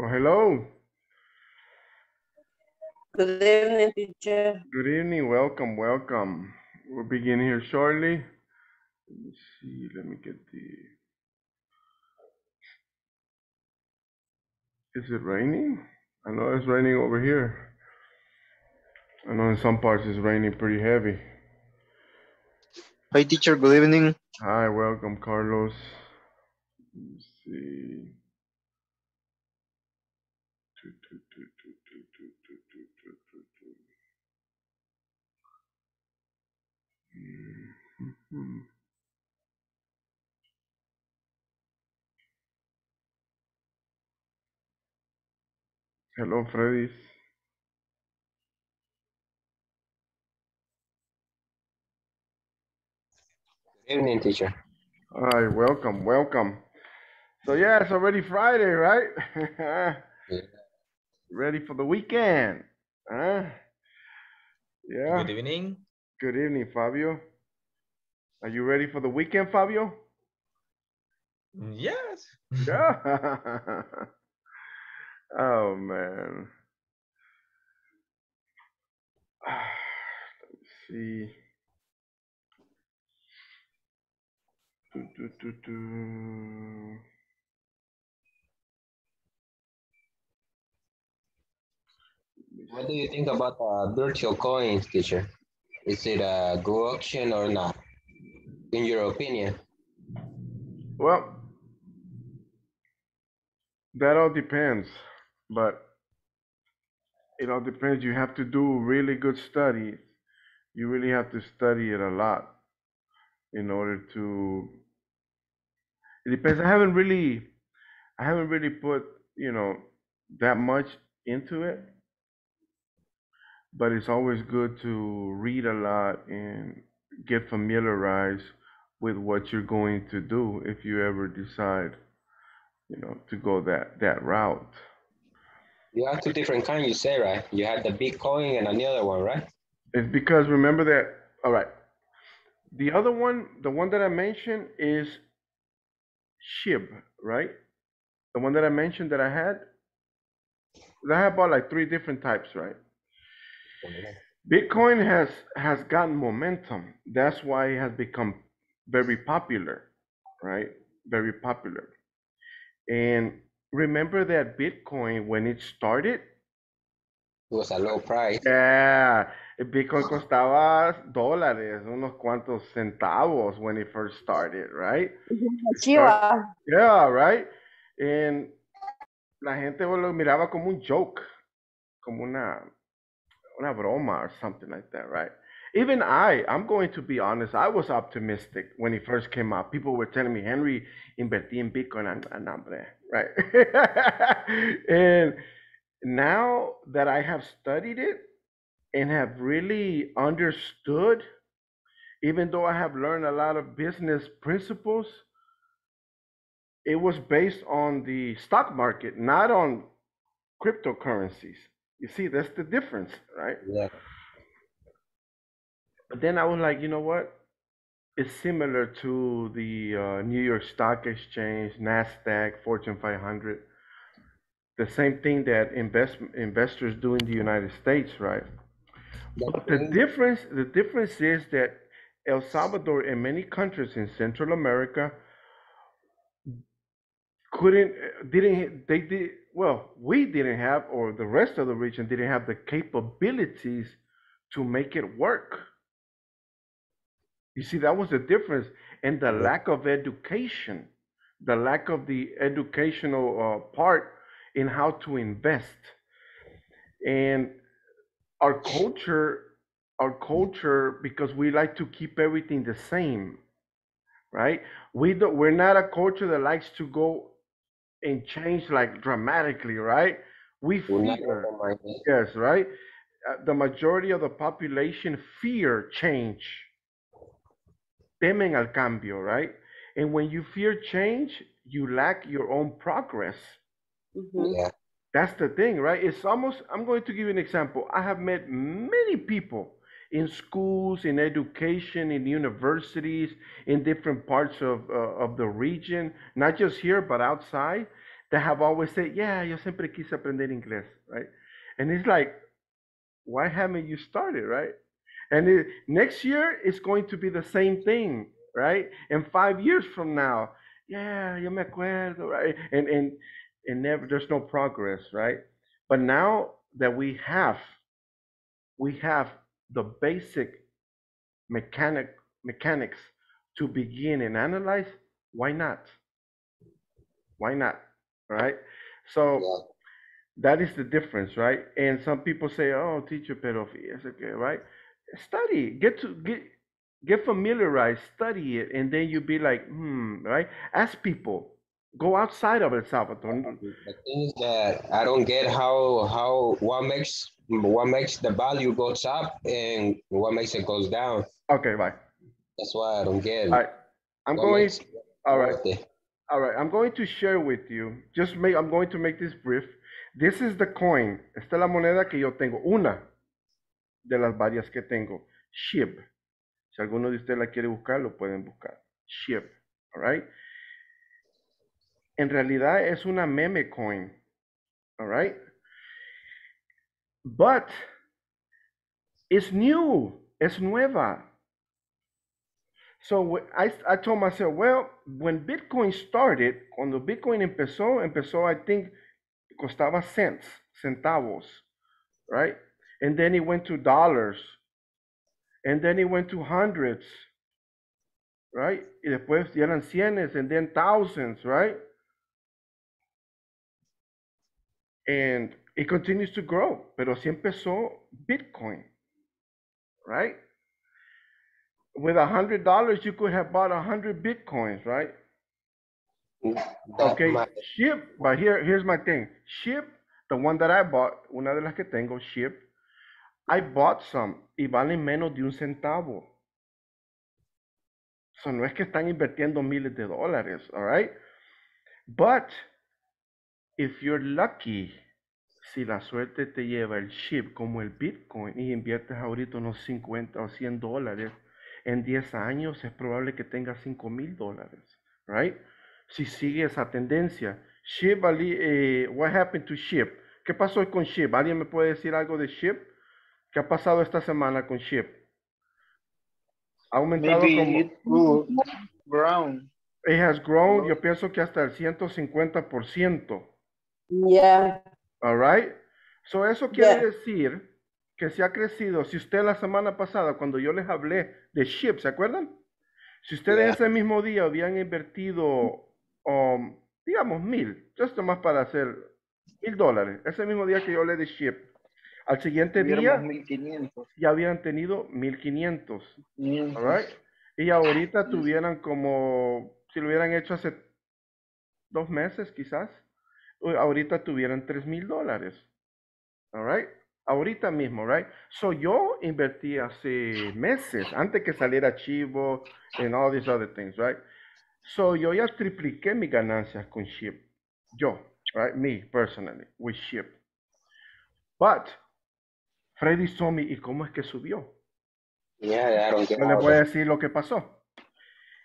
Well, hello. Good evening, teacher. Good evening. Welcome. Welcome. We'll begin here shortly. Let me see. Let me get the. Is it raining? I know it's raining over here. I know in some parts it's raining pretty heavy. Hi, teacher. Good evening. Hi, welcome, Carlos. Let me see. Hello, Freddy's. Good evening, teacher. Hi, welcome, welcome. So yeah, it's already Friday, right? yeah. Ready for the weekend, huh? Yeah. Good evening. Good evening, Fabio. Are you ready for the weekend, Fabio? Yes. Yeah. oh man. Let me see. Do, do, do, do. What do you think about uh, virtual coins, teacher? Is it a good option or not? In your opinion? Well, that all depends, but it all depends. You have to do really good studies. You really have to study it a lot in order to. It depends. I haven't really, I haven't really put you know that much into it, but it's always good to read a lot and get familiarized with what you're going to do if you ever decide, you know, to go that that route. You have two different kinds, you say, right? You have the Bitcoin and another one, right? It's because remember that. All right, the other one, the one that I mentioned is SHIB, right? The one that I mentioned that I had. I have about like three different types, right? Bitcoin has has gotten momentum. That's why it has become very popular, right? Very popular. And remember that Bitcoin when it started, It was a low price. yeah, Bitcoin costaba dólares, unos cuantos centavos when it first started, right? Chiva. Yeah, right? And la gente lo miraba como un joke, como una una broma or something like that, right? Even I, I'm going to be honest, I was optimistic when it first came out. People were telling me, Henry, invertí en Bitcoin, and and hombre, right? and now that I have studied it and have really understood, even though I have learned a lot of business principles, it was based on the stock market, not on cryptocurrencies. You see, that's the difference, right? Yeah. But then I was like, you know what? It's similar to the uh, New York Stock Exchange, Nasdaq, Fortune 500. The same thing that invest investors do in the United States, right? But the difference, the difference is that El Salvador and many countries in Central America couldn't, didn't, they did, well, we didn't have, or the rest of the region didn't have the capabilities to make it work. You see, that was the difference, and the lack of education, the lack of the educational uh, part in how to invest, and our culture, our culture, because we like to keep everything the same, right? We don't, we're not a culture that likes to go and change like dramatically, right? We fear, yes, right? Uh, the majority of the population fear change. Temen al cambio, right? And when you fear change, you lack your own progress. Mhm. Yeah. That's the thing, right? It's almost, I'm going to give you an example. I have met many people in schools, in education, in universities, in different parts of, uh, of the region, not just here, but outside, that have always said, yeah, yo siempre quise aprender inglés, right? And it's like, why haven't you started, right? And it, next year it's going to be the same thing, right? And five years from now, yeah, yo me acuerdo, right? And and and never there's no progress, right? But now that we have we have the basic mechanic mechanics to begin and analyze, why not? Why not? Right? So Yeah. that is the difference, right? And some people say, "Oh, teacher, pero fíjese que," right? Study, get to get get familiarized, study it, and then you'll be like, "Hmm," right? Ask people, go outside of El Salvador. The thing is that I don't get how how what makes what makes the value goes up and what makes it goes down. Okay, bye. That's why I don't get. All right, I'm what going. All right. All right, I'm going to share with you. Just make. I'm going to make this brief. This is the coin. Esta es la moneda que yo tengo. Una de las varias que tengo. SHIB. Si alguno de ustedes la quiere buscar, lo pueden buscar. SHIB. All right. En realidad es una meme coin. All right. But it's new. Es nueva. So I, I told myself, well, when Bitcoin started, cuando Bitcoin empezó, empezó, I think, costaba cents, centavos, right? And then it went to dollars. And then it went to hundreds, right? Y después eran cienes and then thousands, right? And it continues to grow, pero sí empezó Bitcoin, right? With a hundred dollars, you could have bought a hundred Bitcoins, right? that Okay, SHIB, but here, here's my thing. SHIB, the one that I bought, una de las que tengo, SHIB, I bought some y valen menos de un centavo. So no es que están invirtiendo miles de dólares, all right? But if you're lucky, si la suerte te lleva el ship como el Bitcoin y inviertes ahorita unos 50 o 100 dólares, en 10 años es probable que tengas 5 mil dólares, right? Si sigue esa tendencia. Ali- eh, what happened to SHIB? ¿Qué pasó con SHIB? ¿Alguien me puede decir algo de SHIB? ¿Qué ha pasado esta semana con SHIB? Ha aumentado Maybe como... ground. It has grown, yo pienso que hasta el 150%. Yeah. All right. So eso quiere Yeah. decir que se ha crecido. Si usted la semana pasada, cuando yo les hablé de SHIP, ¿se acuerdan? Si ustedes Yeah. ese mismo día habían invertido, um, digamos, mil, esto más para hacer mil dólares, ese mismo día que yo hablé de SHIP, al siguiente día Tuviéramos 1500. ya habían tenido 1500. 500. All right. Y ahorita tuvieran como, si lo hubieran hecho hace dos meses quizás, ahorita tuvieran tres mil dólares. Right. Ahorita mismo, right? So yo invertí hace meses, antes que saliera Chivo and all these other things, right? So yo ya tripliqué mis ganancias con Ship. Yo, right? Me, personally, with Ship. But, Freddy saw me, ¿y cómo es que subió? Yeah, No how voy a decir lo que pasó.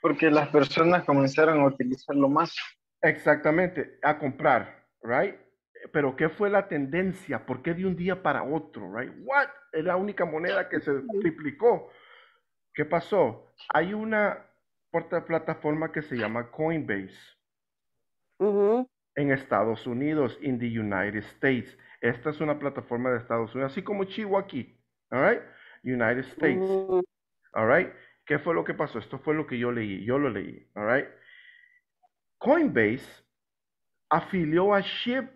Porque las personas comenzaron a utilizarlo más. Exactamente, a comprar, right? Pero ¿qué fue la tendencia? ¿Por qué de un día para otro, right? What? Es la única moneda que se triplicó. ¿Qué pasó? Hay una plataforma que se llama Coinbase en Estados Unidos, in the United States. Esta es una plataforma de Estados Unidos, así como Chihuahua all right? United States. All right. ¿Qué fue lo que pasó? Esto fue lo que yo leí. Yo lo leí. All right. Coinbase afilió a SHIB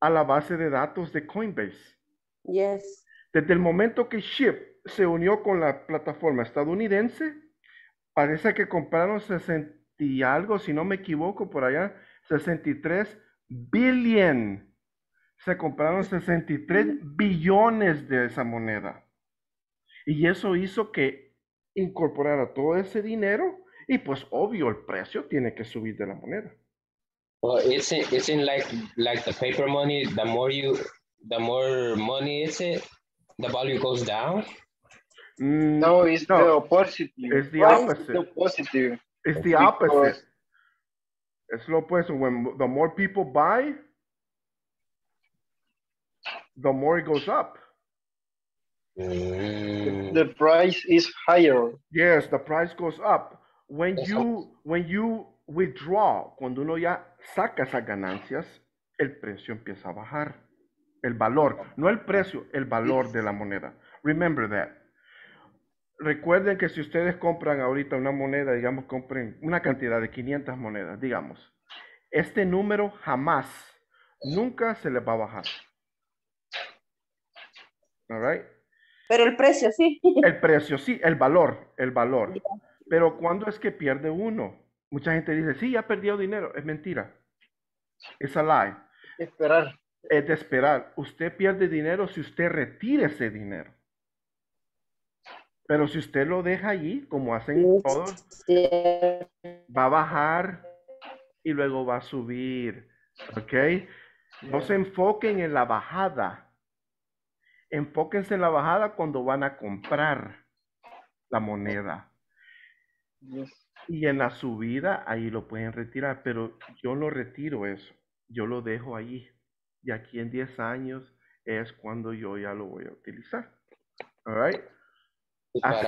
a la base de datos de Coinbase. Yes. Desde el momento que SHIB se unió con la plataforma estadounidense, parece que compraron 60 y algo, si no me equivoco, por allá, 63 billion. Se compraron 63 billones de esa moneda. Y eso hizo que incorporara todo ese dinero y pues obvio el precio tiene que subir de la moneda. Well, it's in, it's in like like the paper money. The more you, the more money is it, the value goes down. Mm, No, it's No. the opposite. It's the Why It's opposite. the positive. It's the Because- opposite. Es lo opuesto. When the more people buy, the more it goes up. Mm, The price is higher. Yes, the price goes up. When you, when you withdraw, cuando uno ya saca esas ganancias, el precio empieza a bajar. El valor, no el precio, el valor de la moneda. Remember that. Recuerden que si ustedes compran ahorita una moneda, digamos, compren una cantidad de 500 monedas, digamos, este número jamás, nunca se les va a bajar. All right? Pero el precio sí. El precio, sí, el valor, el valor. Pero ¿cuándo es que pierde uno? Mucha gente dice, sí, ya perdió dinero. Es mentira. Es a lie. Esperar. Es de esperar. Usted pierde dinero si usted retira ese dinero. Pero si usted lo deja allí, como hacen todos, va a bajar y luego va a subir. ¿Ok? No se enfoquen en la bajada. Enfóquense en la bajada cuando van a comprar la moneda. Y en la subida, ahí lo pueden retirar, pero yo no retiro eso. Yo lo dejo allí. Y aquí en 10 años es cuando yo ya lo voy a utilizar. All right? Así,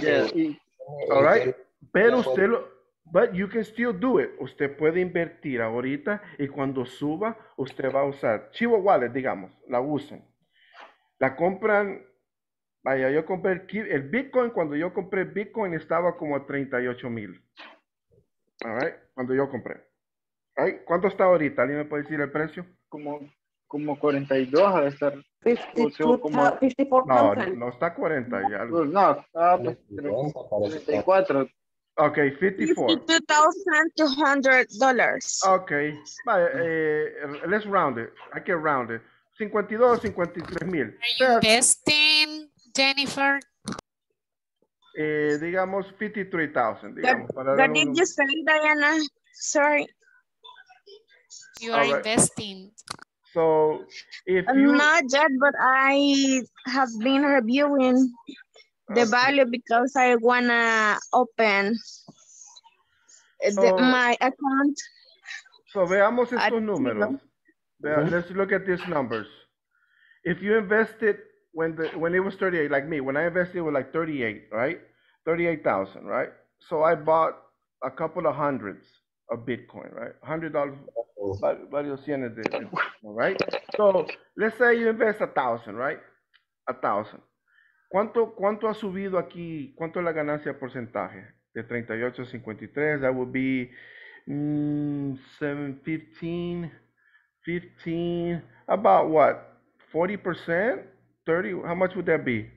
Yeah, y- all right. Pero No usted lo, but you can still do it. Usted puede invertir ahorita y cuando suba, usted va a usar Chivo Wallet, digamos, la usan. La compran, vaya, yo compré el, el Bitcoin, cuando yo compré Bitcoin estaba como a 38 mil. All right, cuando yo compré. Right, ¿Cuánto está ahorita? ¿Alguien me puede decir el precio? como, como 42 a estar. 52, como- No, 54,000. no está 40 y algo. Pues no, ah, pues, 50 parece que- 34. Ok, 54. $52,200. Ok, vaya, eh, let's round it. Hay que round it. 52, 53 mil. Are you investing, Jennifer? Eh, digamos 53,000, digamos. did you say, Diana? Sorry. You are Alright. investing. So, if you, not yet, but I have been reviewing the Okay. value because I wanna open the, So- my account. so veamos estos números. Let's look at these numbers. If you invested when the when it was 38, like me, when I invested it was like 38, right? 38,000, right? So I bought a couple of hundreds of Bitcoin, right? Hundred dollars, va- varios cienes de, de Bitcoin, right? So let's say you invest a thousand, right? A thousand. ¿Cuánto, ¿Cuánto ha subido aquí? ¿Cuánto es la ganancia porcentaje? De 38 a 53, that would be mm, 7, 15, 15, about what? 40%? 30? How much would that be?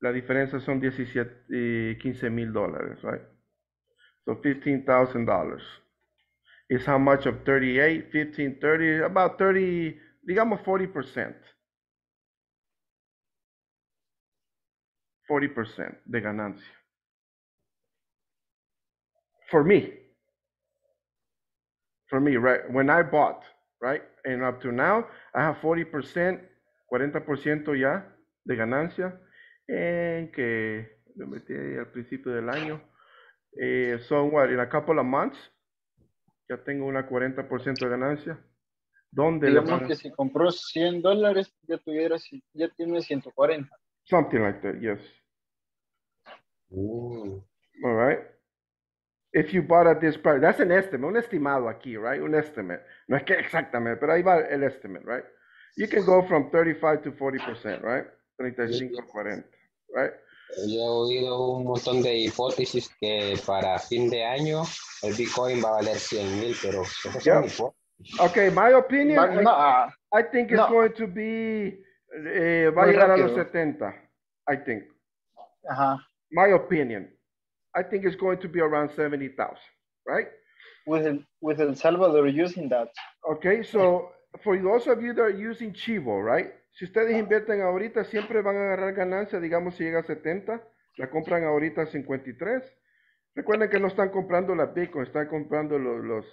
La diferencia son 17, eh, 15 mil dólares, right? So $15,000 is how much of 38, 15, 30, about 30, digamos 40%. 40% de ganancia. For me. For me, right? When I bought, right? And up to now, I have 40%, 40% ya de ganancia en que lo metí ahí al principio del año. Eh, so what, in a couple of months, ya tengo una 40% de ganancia. ¿Dónde le Digamos que si compró 100 dólares, ya tuviera, ya tiene 140. Something like that, yes. Mm, All right. If you bought at this price, that's an estimate, un estimado aquí, right? Un estimate. No es que exactamente, pero ahí va el estimate, right? You can go from 35 to 40%, right? 35 a 40, right? Yo he oído un montón de hipótesis que para fin de año el Bitcoin va a valer 100 mil, pero esas Yeah. son. Okay, my opinion, Va- no, ah, I think it's no. going to be, eh, va a llegar a los 70, I think. ajá. My opinion. I think it's going to be around 70,000, right? With El, with El Salvador using that. Okay, so for those of you that are using Chivo, right? Si ustedes invierten ahorita, siempre van a agarrar ganancia, digamos si llega a 70, la compran ahorita a 53. Recuerden que no están comprando la Bitcoin, están comprando los, los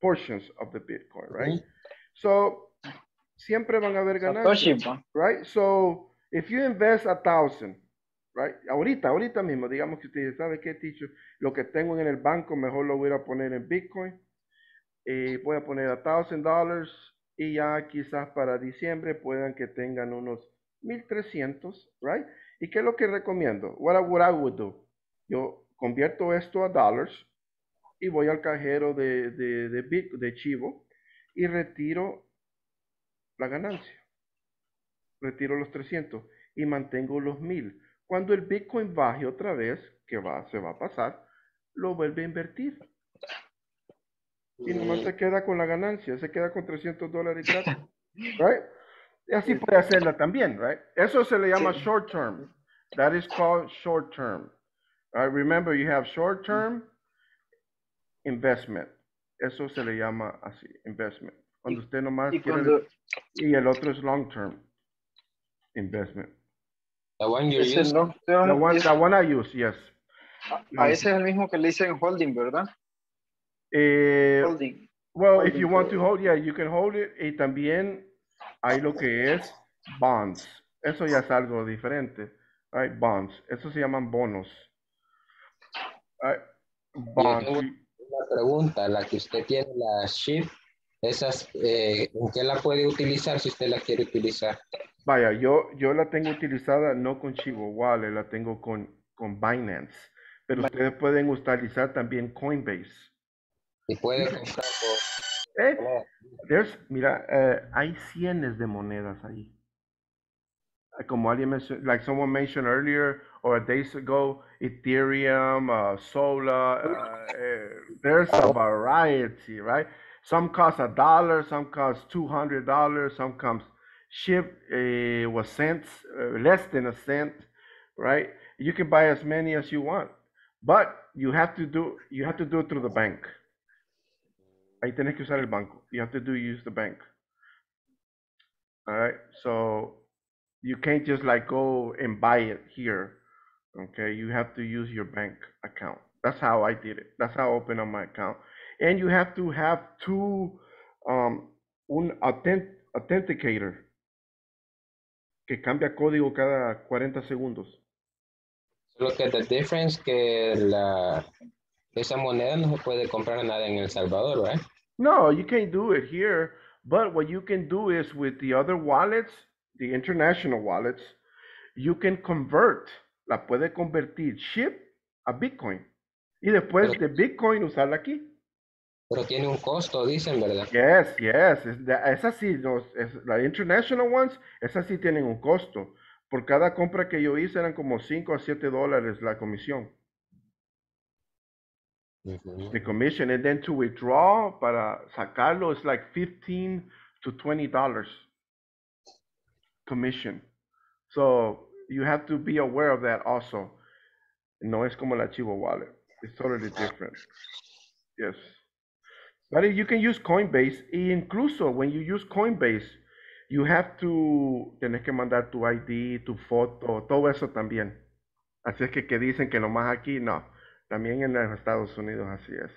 portions of the Bitcoin, right? So, siempre van a haber ganancias, pa. right? So, if you invest a thousand right? Ahorita, ahorita mismo, digamos que usted sabe qué, teacher, lo que tengo en el banco, mejor lo voy a poner en Bitcoin. Eh, voy a poner a thousand dollars y ya quizás para diciembre puedan que tengan unos 1300, right? ¿Y qué es lo que recomiendo? What I, I would do? Yo convierto esto a dollars y voy al cajero de, de, de, de Chivo y retiro la ganancia. Retiro los 300 y mantengo los 1000. Cuando el Bitcoin baje otra vez, que va, se va a pasar, lo vuelve a invertir. Y nomás se queda con la ganancia, se queda con 300 dólares gratis. Right? Y así puede hacerla también, right? Eso se le llama short term. That is called short term. Right? Remember, you have short term investment. Eso se le llama así, investment. Cuando usted nomás Y quiere- cuando y el otro es long term investment. The one you're ese using, long term, The one, the one I use, yes. a ese es el mismo que le dicen holding, ¿verdad? Eh, Holding. well, if you want to hold, yeah, you can hold it. Y también hay lo que es bonds. Eso ya es algo diferente. Right? Bonds. Eso se llaman bonos. Right? Bonds. una pregunta, la que usted tiene, la SHIP, esas, eh, ¿en qué la puede utilizar si usted la quiere utilizar? Vaya, yo, yo la tengo utilizada no con Chivo Wallet, la tengo con, con Binance. Pero ustedes pueden utilizar también Coinbase. Y puede comprar por... Eh, there's, mira, eh, hay cientos de monedas ahí. Uh, Como alguien mencionó, like someone mentioned earlier or days ago, Ethereum, uh, Solar, uh, eh, there's a variety, right? Some cost a dollar, some cost two hundred dollars, some comes SHIB uh, was cents, uh, less than a cent, right? You can buy as many as you want, but you have to do you have to do it through the bank. Ahí tienes que usar el banco. You have to do use the bank. All right. So you can't just like go and buy it here. Okay. You have to use your bank account. That's how I did it. That's how I opened up my account. And you have to have two, um, un authen- authenticator que cambia código cada 40 segundos. Solo que the difference que la, esa moneda no se puede comprar nada en El Salvador, ¿verdad? No, you can't do it here. But what you can do is with the other wallets, the international wallets, you can convert, la puede convertir ship a Bitcoin. Y después de Bitcoin usarla aquí. Pero tiene un costo, dicen, ¿verdad? Yes, yes. Esas sí, los, es, la international ones, esas sí tienen un costo. Por cada compra que yo hice eran como 5 a 7 dólares la comisión. The commission and then to withdraw para sacarlo is like 15 to 20 dollars commission. So you have to be aware of that also. No es como el archivo wallet. It's totally different. Yes. But you can use coinbase. E incluso when you use coinbase you have to tienes que mandar tu id tu foto todo eso también. Así es que que dicen que nomás aquí no también en los Estados Unidos así es.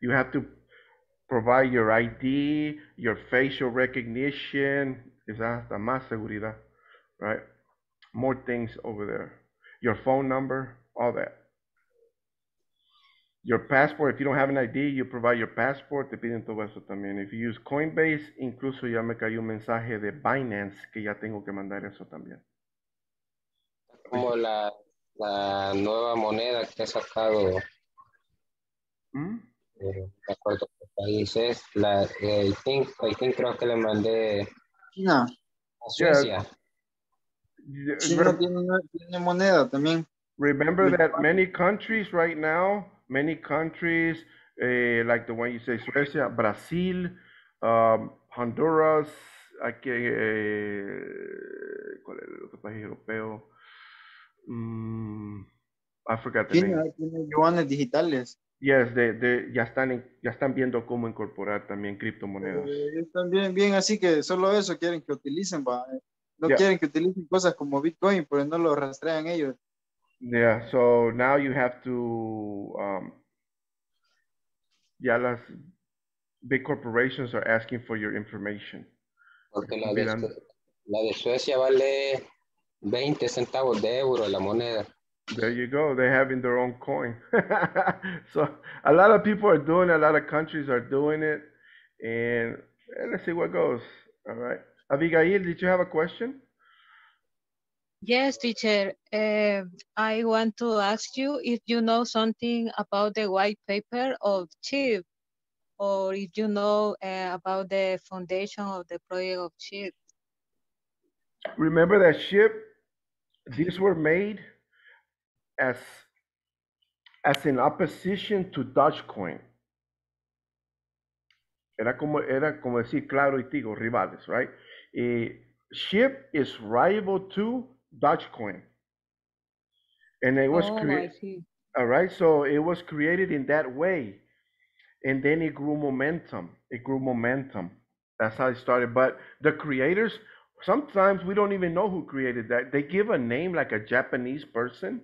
You have to provide your ID, your facial recognition, es hasta más seguridad, right? More things over there. Your phone number, all that. Your passport, if you don't have an ID, you provide your passport, te piden todo eso también. If you use Coinbase, incluso ya me cayó un mensaje de Binance que ya tengo que mandar eso también. Como la, la nueva moneda que ha sacado, ¿Mm? eh, me acuerdo qué país es, la, eh, I think, I think creo que le mandé China. a Suecia. China tiene, una- tiene moneda también. Remember that many countries right now, many countries, eh, like the one you say, Suecia, Brazil, um, Honduras, aquí, eh, ¿cuál es el otro país europeo? Mm, I forgot the name. tiene yuanes digitales. Yes, de, de, ya están, en- ya están viendo cómo incorporar también criptomonedas. Eh, están bien, bien así que solo eso quieren que utilicen, va. No Ya. quieren que utilicen cosas como Bitcoin, porque no lo rastrean ellos. Yeah, so now you have to, um, ya las big corporations are asking for your information. Porque la de, la de Suecia vale 20 centavos de euro la moneda. There you go. They're having their own coin. so a lot of people are doing it. A lot of countries are doing it. And eh, let's see what goes. All right. Abigail, did you have a question? Yes, teacher. Uh, I want to ask you if you know something about the white paper of SHIB or if you know uh, about the foundation of the project of SHIB. Remember that SHIB? These were made as as in opposition to Dogecoin. Era como era como decir Claro y Tigo, rivales, right? Eh, SHIB is rival to Dogecoin, and it was Oh, created. All right, so it was created in that way, and then it grew momentum. It grew momentum. That's how it started. But the creators, sometimes we don't even know who created that. They give a name like a Japanese person,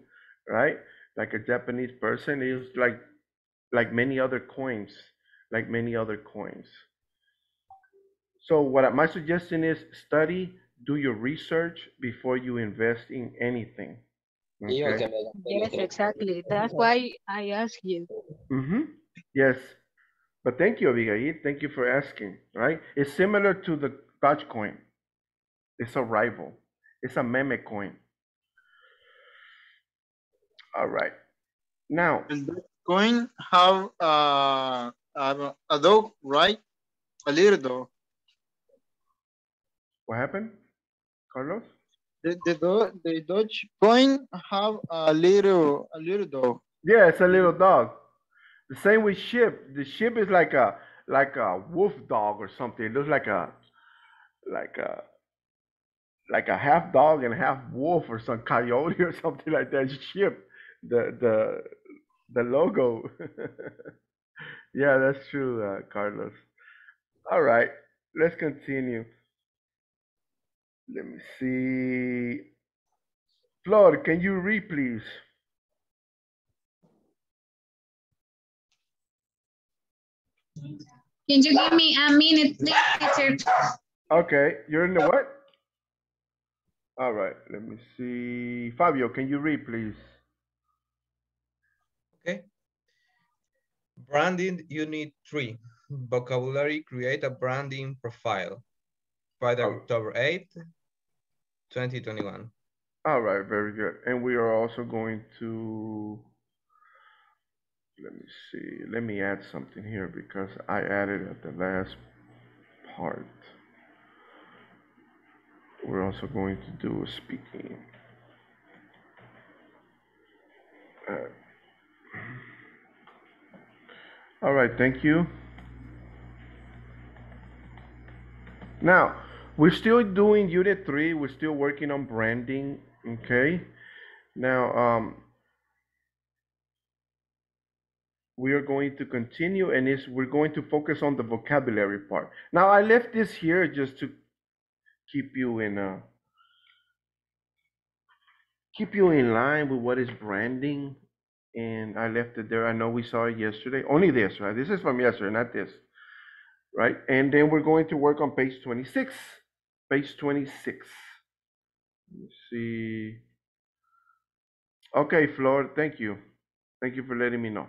right? Like a Japanese person is like like many other coins, like many other coins. So what I- my suggestion is study, do your research before you invest in anything. Okay? Yes, exactly. That's why I ask you. Mm-hmm. Yes. But thank you, Abigail. Thank you for asking. Right? It's similar to the Dogecoin. It's a rival. It's a meme coin. All right. Now, And that coin have uh, a, a dog, right? A little dog. what happened, Carlos? The the dog, the Dodge coin have a little a little dog. Yeah, it's a little dog. The same with SHIB. The SHIB is like a like a wolf dog or something. It looks like a like a like a half dog and half wolf or some coyote or something like that. SHIB. The the the logo. yeah, that's true, uh, Carlos. All right, let's continue. Let me see. Flor, can you read, please? Can you give me a minute, please, teacher? Okay, you're in the what? All right, let me see. Fabio, can you read, please? Okay. Branding unit three, vocabulary, create a branding profile. Friday, Oh. October 8th, 2021. All right, very good. And we are also going to, let me see, let me add something here because I added at the last part. We're also going to do a speaking. Uh, All right, thank you. Now, we're still doing unit three. We're still working on branding. Okay. Now, um, we are going to continue and we're going to focus on the vocabulary part. Now, I left this here just to keep you in uh keep you in line with what is branding. And I left it there. I know we saw it yesterday. Only this, right? This is from yesterday, not this. Right? And then we're going to work on page 26. Page 26. Let me see. Okay, Flor, thank you. Thank you for letting me know.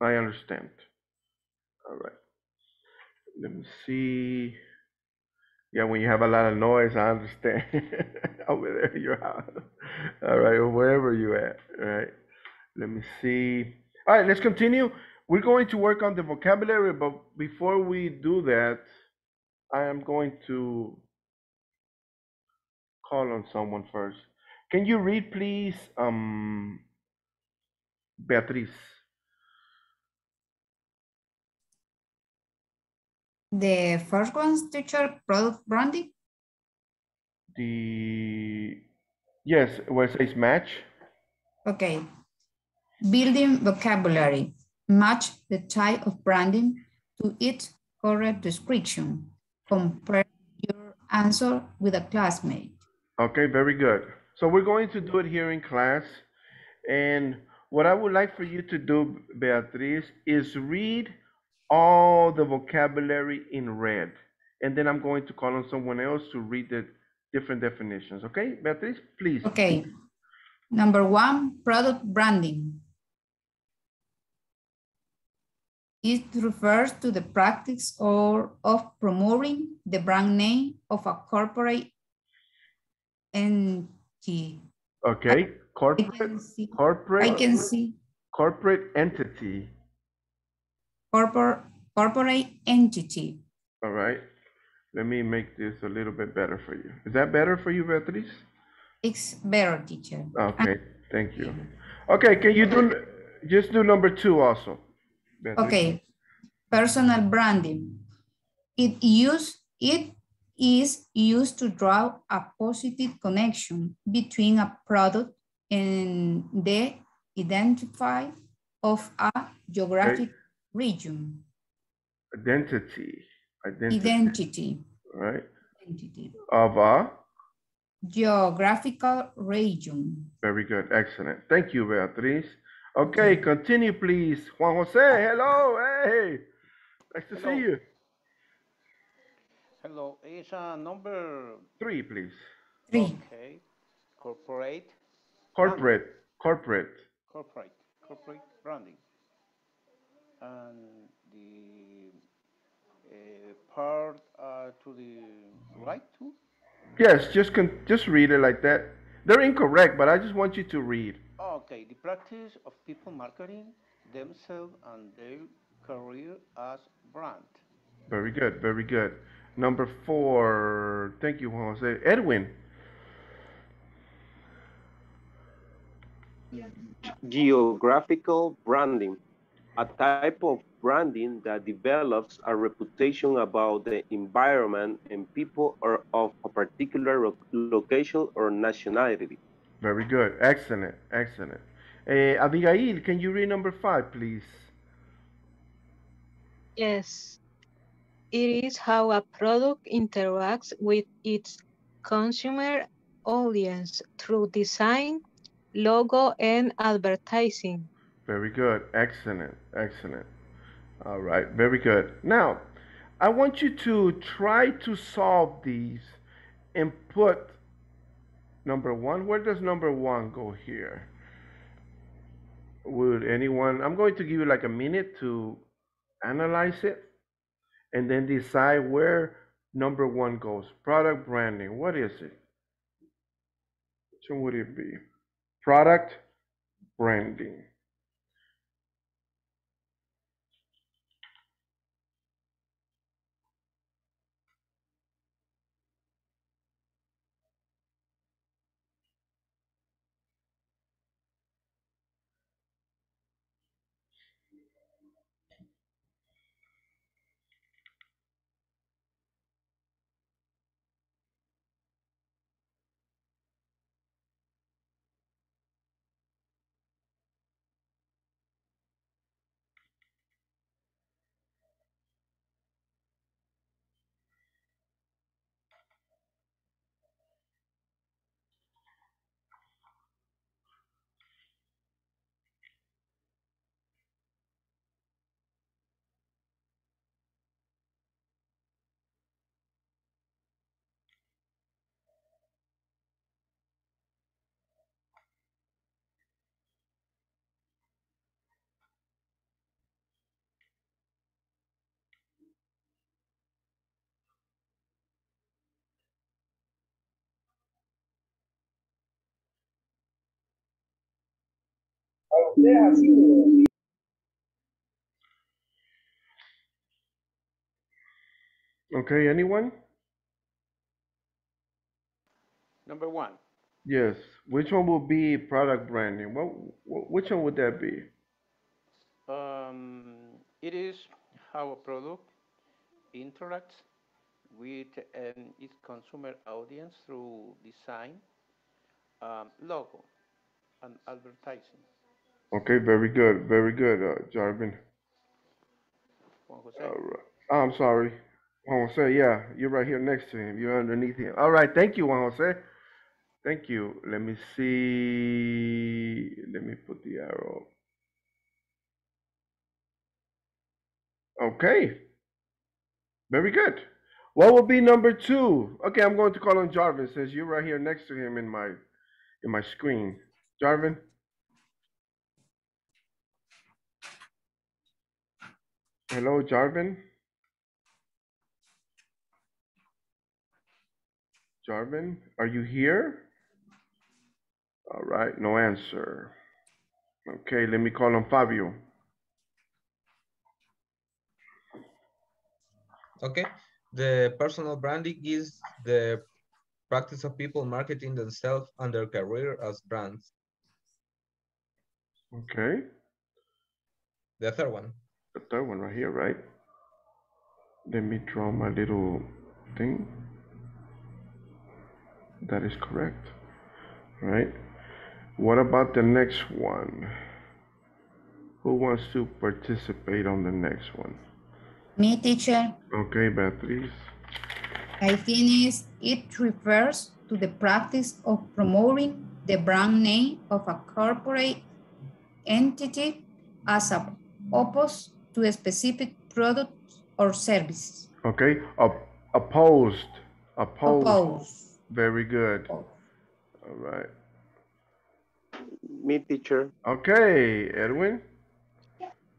I understand. All right. Let me see. Yeah, when you have a lot of noise, I understand. Over there, your house. All right, or wherever you at. All right. Let me see. All right, let's continue. We're going to work on the vocabulary, but before we do that, I am going to call on someone first. Can you read, please, um, Beatriz? The first one's teacher, product branding. The yes, where it says match. Okay. Building vocabulary. Match the type of branding to its correct description. Compare your answer with a classmate. Okay, very good. So we're going to do it here in class. And what I would like for you to do, Beatriz, is read all the vocabulary in red. And then I'm going to call on someone else to read the different definitions. Okay, Beatriz, please. Okay. Number one, product branding. It refers to the practice or of promoting the brand name of a corporate entity. Okay, corporate, I corporate, can see, I corporate, can see corporate entity. Corporate, corporate entity. All right. Let me make this a little bit better for you. Is that better for you, Beatriz? It's better, teacher. Okay, thank you. Okay, can you do, just do number two also? Beatriz? Okay, personal branding. It use it is used to draw a positive connection between a product and the identify of a geographic region, Identity, identity, identity, right? identity, Of a, geographical region. very good, excellent. Thank you, Beatriz. Okay, continue, please. Juan Jose, hello, hey. Nice to Hello. see you. Hello, it's uh, number Three, please. Three, okay. Corporate, Corporate, corporate. corporate, corporate branding, and the uh, part uh, to the right too. Yes, just con, just read it like that. They're incorrect, but I just want you to read. Okay, the practice of people marketing themselves and their career as brand. Very good, very good. Number four, thank you, Juan Jose. Edwin, Geographical branding, a type of branding that develops a reputation about the environment and people or of a particular lo- location or nationality. very good, excellent, excellent. Eh, Abigail, can you read number five, please? Yes. It is how a product interacts with its consumer audience through design, logo, and advertising. Very good, excellent, excellent. All right, very good. Now, I want you to try to solve these and put number one. Where does number one go here? Would anyone? I'm going to give you like a minute to analyze it and then decide where number one goes. Product branding. What is it? Which one would it be? Product branding. Okay, anyone? Number one, Yes. Which one will be product branding? What, wh- which one would that be? um, it is how a product interacts with um, its consumer audience through design, um, logo, and advertising. Okay, very good, very good, uh, Jarvin. Juan Jose. Oh, I'm sorry. Juan Jose, yeah, you're right here next to him. You're underneath him. All right, thank you, Juan Jose. Thank you. Let me see. Let me put the arrow. Okay. Very good. What will be number two? Okay, I'm going to call on Jarvin since you're right here next to him in my in my screen. Jarvin? Hello, Jarvin? Jarvin, are you here? All right, no answer. Okay, let me call on Fabio. Okay. The personal branding is the practice of people marketing themselves and their career as brands. Okay, The third one. The third one right here, right? Let me draw my little thing. That is correct. right? What about the next one? Who wants to participate on the next one? Me, teacher, Okay, Beatriz. I think it refers to the practice of promoting the brand name of a corporate entity as a opposed to a specific product or service. Okay, Op- opposed. Opposed. Oppose. Very good. All right. Me, teacher. Okay, Edwin.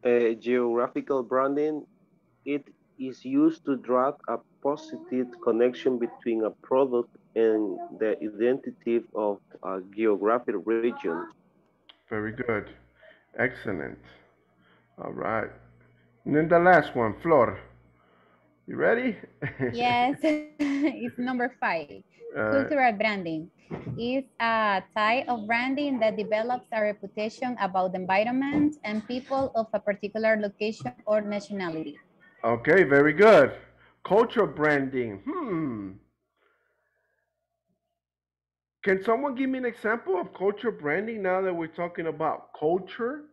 Uh, geographical branding, it is used to draw a positive connection between a product and the identity of a geographic region. Very good. Excellent. All right. And then the last one, Flor. You ready? Yes, it's number five. Uh, Cultural branding is a type of branding that develops a reputation about the environment and people of a particular location or nationality. Okay, very good. Cultural branding. Hmm. Can someone give me an example of culture branding now that we're talking about culture?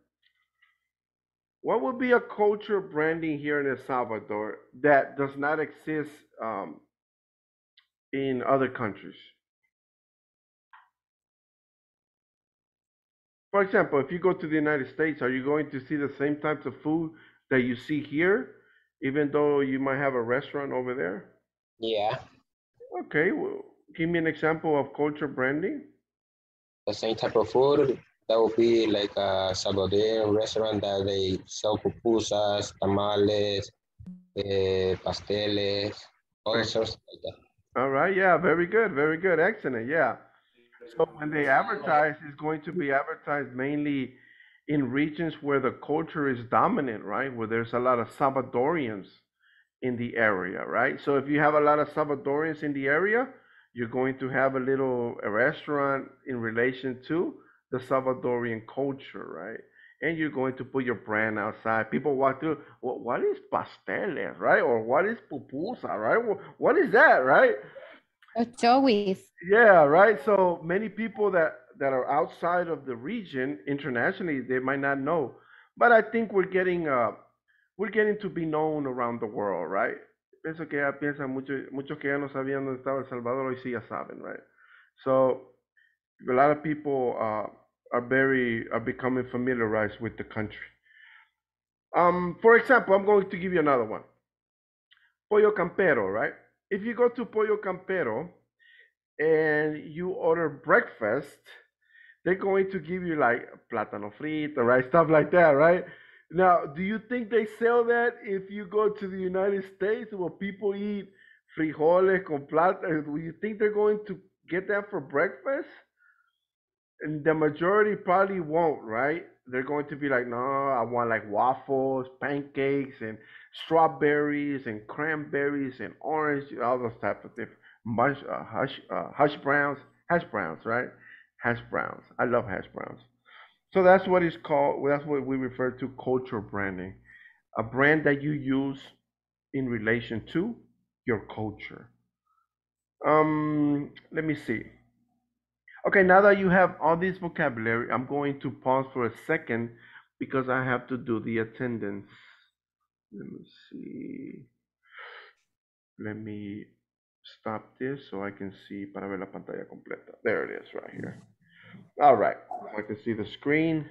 What would be a culture branding here in El Salvador that does not exist um, in other countries? For example, if you go to the United States, are you going to see the same types of food that you see here, even though you might have a restaurant over there? Yeah, Okay, well, give me an example of culture branding. the same type of food. That would be like a Salvadorian restaurant that they sell pupusas, tamales, eh, pasteles, all Right. sorts like that. All right, yeah, very good, very good, excellent, yeah. So when they advertise, it's going to be advertised mainly in regions where the culture is dominant, right? Where there's a lot of Salvadorians in the area, right? So if you have a lot of Salvadorians in the area, you're going to have a little a restaurant in relation to the Salvadorian culture, right? And you're going to put your brand outside. People walk through, what, what is pasteles, right? Or what is pupusa, right? Wh- What is that, right? Ochois. Yeah, right. So many people that that are outside of the region internationally, they might not know. But I think we're getting uh we're getting to be known around the world, right? Pienso que ya piensan muchos muchos que ya no sabían dónde estaba El Salvador hoy sí ya saben, right? So a lot of people uh, are very are becoming familiarized with the country. Um, for example, I'm going to give you another one. Pollo Campero, right? If you go to Pollo Campero and you order breakfast, they're going to give you like plátano frito, right? Stuff like that, right? Now, do you think they sell that if you go to the United States where people eat frijoles con plata? Do you think they're going to get that for breakfast? And the majority probably won't, right? They're going to be like, no, I want like waffles, pancakes, and strawberries, and cranberries, and orange, all those types of different mush, uh, hush, uh, hush browns, hash browns, right? Hash browns. I love hash browns. So that's what it's called. That's what we refer to culture branding, a brand that you use in relation to your culture. Um, let me see. Okay, now that you have all this vocabulary, I'm going to pause for a second because I have to do the attendance. Let me see. Let me stop this so I can see para ver la pantalla completa. There it is right here. All right, I can see the screen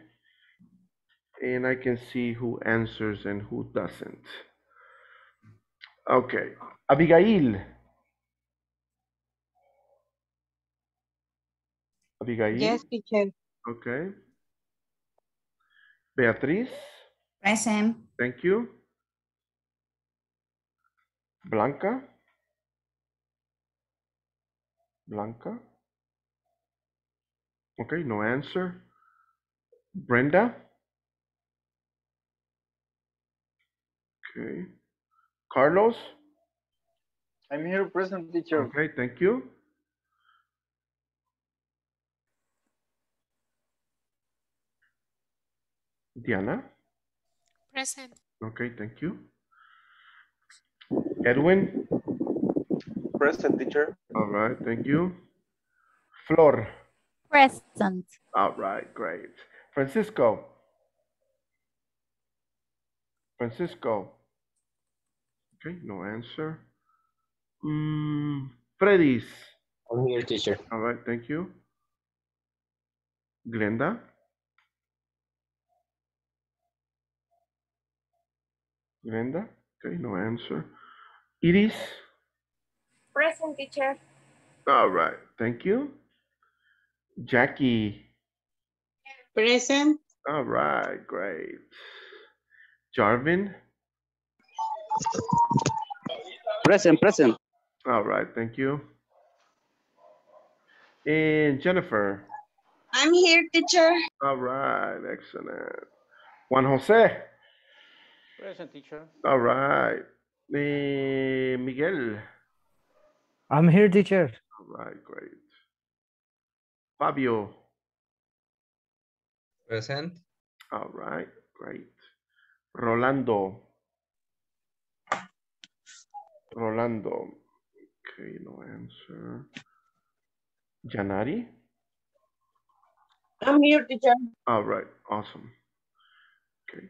and I can see who answers and who doesn't. Okay, Abigail. Abigail? Yes, teacher. Okay. Beatriz, Present. thank you. Blanca. Blanca. Okay, no answer. Brenda. Okay. Carlos. I'm here present, teacher. Okay, thank you. Diana. Present. Okay, thank you. Edwin. Present, teacher. All right, thank you. Flor. Present. All right, great. Francisco. Francisco. Okay, no answer. Mm, Freddy's. I'm here, teacher. All right, thank you. Glenda. Glenda. Okay, no answer. Iris. Present teacher. All right, thank you. Jackie. Present. All right, great. Jarvin. Present, present. All right, thank you. And Jennifer. I'm here, teacher. All right, excellent. Juan Jose. Present, teacher. All right. Eh, Miguel. I'm here, teacher. All right, great. Fabio. Present. All right, great. Rolando. Rolando. Okay, no answer. Janari. I'm here, teacher. All right, awesome. Okay.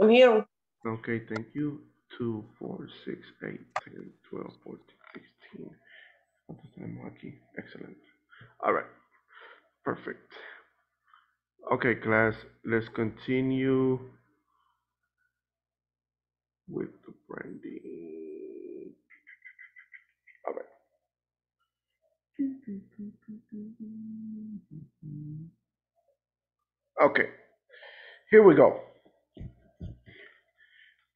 I'm here. Okay, thank you. 2, 4, 6, 8, 10, 12, 14, 16. ¿Cuántos tenemos aquí? Excellent. All right. Perfect. Okay, class, let's continue with the branding. All right. Okay, here we go.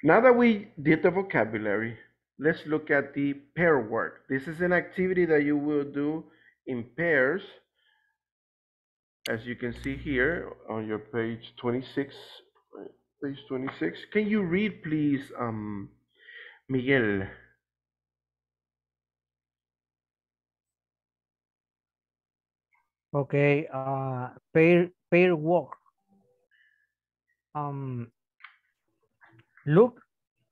Now that we did the vocabulary, let's look at the pair work. This is an activity that you will do in pairs. As you can see here on your page 26, page 26. Can you read, please, um, Miguel? Okay, uh, pair pair work. Um, look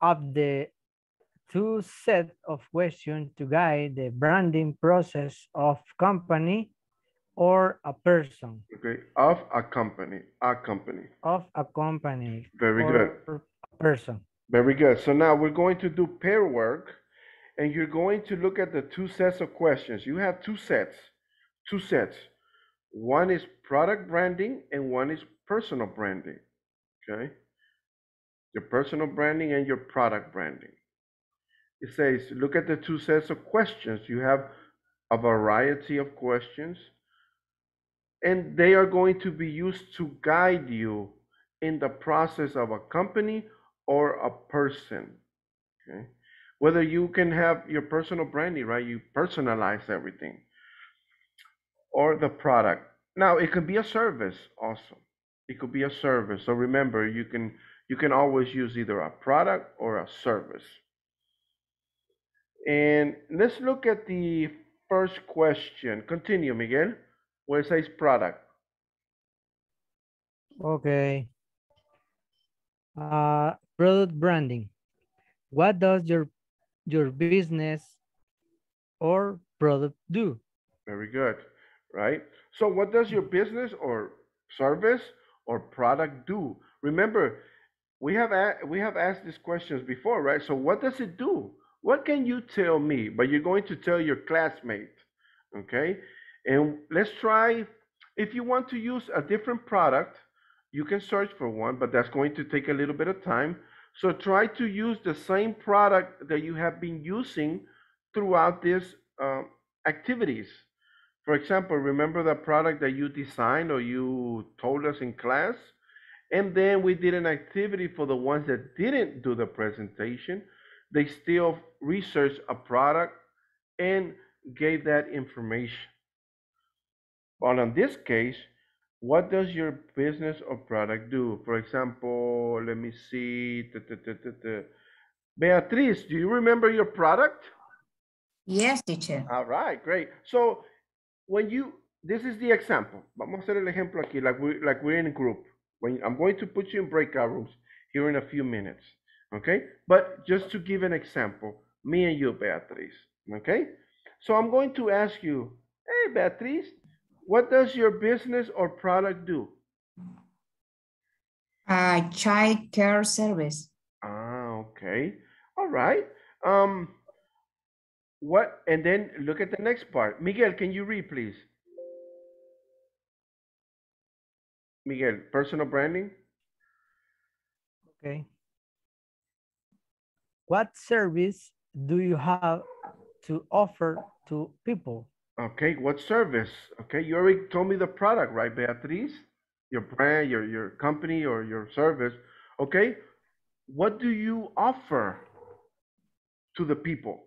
up the two set of questions to guide the branding process of company or a person Okay, of a company, a company. of a company. Very good. a Person. Very good. So now we're going to do pair work and you're going to look at the two sets of questions. You have two sets, two sets. One is product branding and one is personal branding. Okay. Your personal branding and your product branding. It says, look at the two sets of questions. You have a variety of questions and they are going to be used to guide you in the process of a company or a person. Okay. Whether you can have your personal branding, right? You personalize everything. Or the product. Now it could be a service also. It could be a service. So remember, you can you can always use either a product or a service. And let's look at the first question. Continue, Miguel. Where it says product. Okay. Uh, product branding. What does your your business or product do? Very good, right? So what does your business or service or product do? Remember, we have we have asked these questions before, right? So what does it do? What can you tell me? But you're going to tell your classmate, okay? And let's try, if you want to use a different product, you can search for one, but that's going to take a little bit of time. So try to use the same product that you have been using throughout these um, activities. For example, remember the product that you designed or you told us in class? And then we did an activity for the ones that didn't do the presentation. They still researched a product and gave that information. But in this case, what does your business or product do? For example, let me see. Beatriz, do you remember your product? Yes, teacher. All right, great. So when you, this is the example. Vamos a hacer el ejemplo aquí, like we like we're in a group. When I'm going to put you in breakout rooms here in a few minutes, okay? But just to give an example, me and you, Beatriz, okay? So I'm going to ask you, hey, Beatriz, what does your business or product do? Uh, child care service. Ah, okay. All right. Um, what, and then look at the next part. Miguel, can you read, please? Miguel, personal branding? Okay. What service do you have to offer to people? Okay, what service? Okay, you already told me the product, right, Beatriz? Your brand, your, your company, or your service. Okay, what do you offer to the people?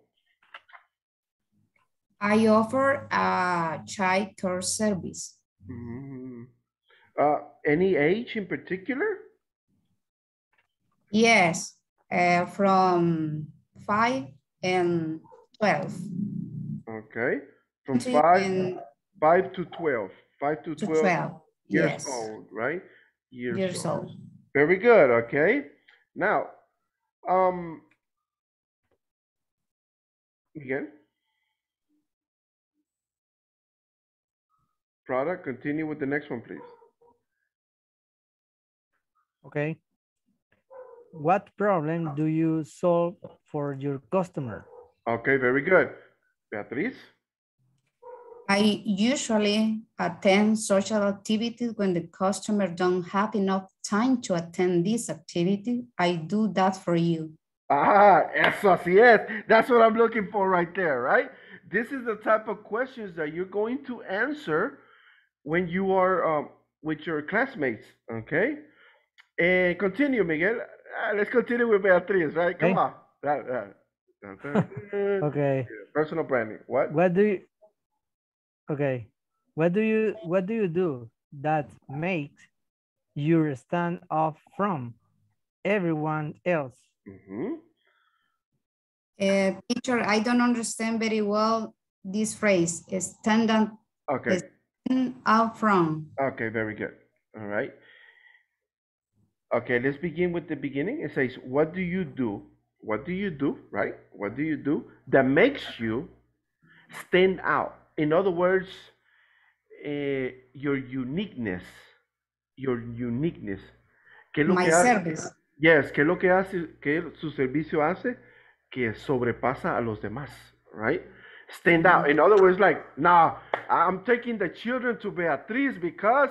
I offer a child care service. Mhm. Uh, any age in particular? Yes, uh, from five and 12 Okay, from five, five to 12, five to to 12 12. years Yes, old, right? Years, years old. old. Very good, okay. Now, um, again. Product, continue with the next one, please. Okay. What problem do you solve for your customer? Okay, very good. Beatriz? I usually attend social activities when the customer don't have enough time to attend this activity. I do that for you. Ah, eso así es. That's what I'm looking for right there, right? This is the type of questions that you're going to answer when you are um, with your classmates, okay? And continue, Miguel. Ah, let's continue with Beatriz, right? Come Okay. on. That- Okay. Personal branding. What? What do you Okay. What do you what do you do that makes you stand off from everyone else? Mhm. Uh, teacher, I don't understand very well this phrase, stand up, Okay. stand out from. Okay, very good. All right. Okay, let's begin with the beginning. It says, What do you do? What do you do, right? What do you do that makes you stand out? In other words, eh, your uniqueness. Your uniqueness. ¿Qué es lo My que hace? Yes, ¿qué es lo que hace? ¿Qué su servicio hace? Que sobrepasa a los demás, right? Stand out. In other words, like, nah, I'm taking the children to Beatriz because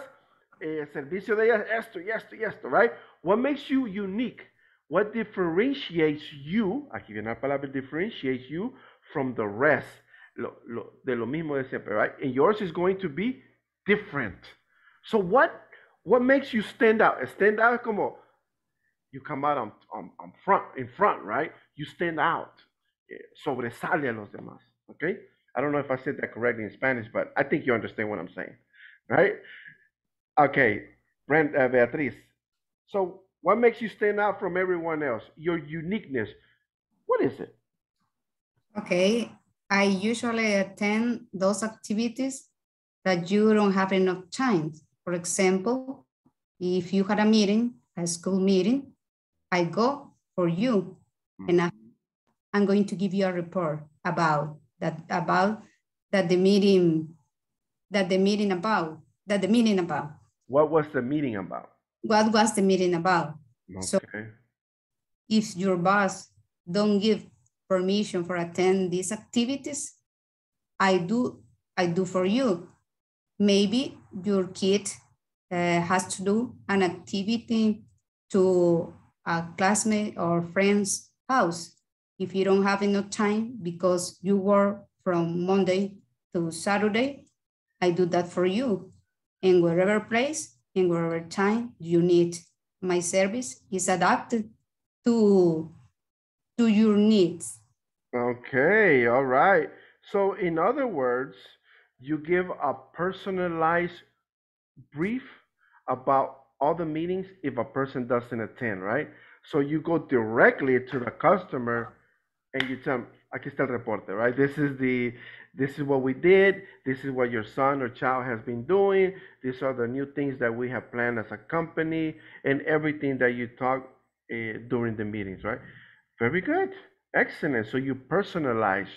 el servicio de ella es esto y esto y esto, right? What makes you unique? What differentiates you? Aquí viene la palabra differentiates you from the rest. Lo, lo, de lo mismo de siempre, right? And yours is going to be different. So what what makes you stand out? Stand out como you come out on, on, on front, in front, right? You stand out. Eh, Sobresale a los demás. Okay? I don't know if I said that correctly in Spanish, but I think you understand what I'm saying, right? Okay, Brent, uh, Beatriz. So, what makes you stand out from everyone else? Your uniqueness. What is it? Okay, I usually attend those activities that you don't have enough time. For example, if you had a meeting, a school meeting, I go for you and I, I'm going to give you a report about that, about that the meeting, that the meeting about, that the meeting about. What was the meeting about? What was the meeting about? So if your boss don't give permission for attend these activities, I do, I do for you. Maybe your kid uh, has to do an activity to a classmate or friend's house. If you don't have enough time because you work from Monday to Saturday, I do that for you. In wherever place, in wherever time you need. My service is adapted to, to your needs. Okay, all right. So, in other words, you give a personalized brief about all the meetings if a person doesn't attend, right? So you go directly to the customer and you tell them, aquí está el reporte, right? This is the, this is what we did. This is what your son or child has been doing. These are the new things that we have planned as a company and everything that you talk uh, during the meetings, right? Very good. Excellent. So you personalize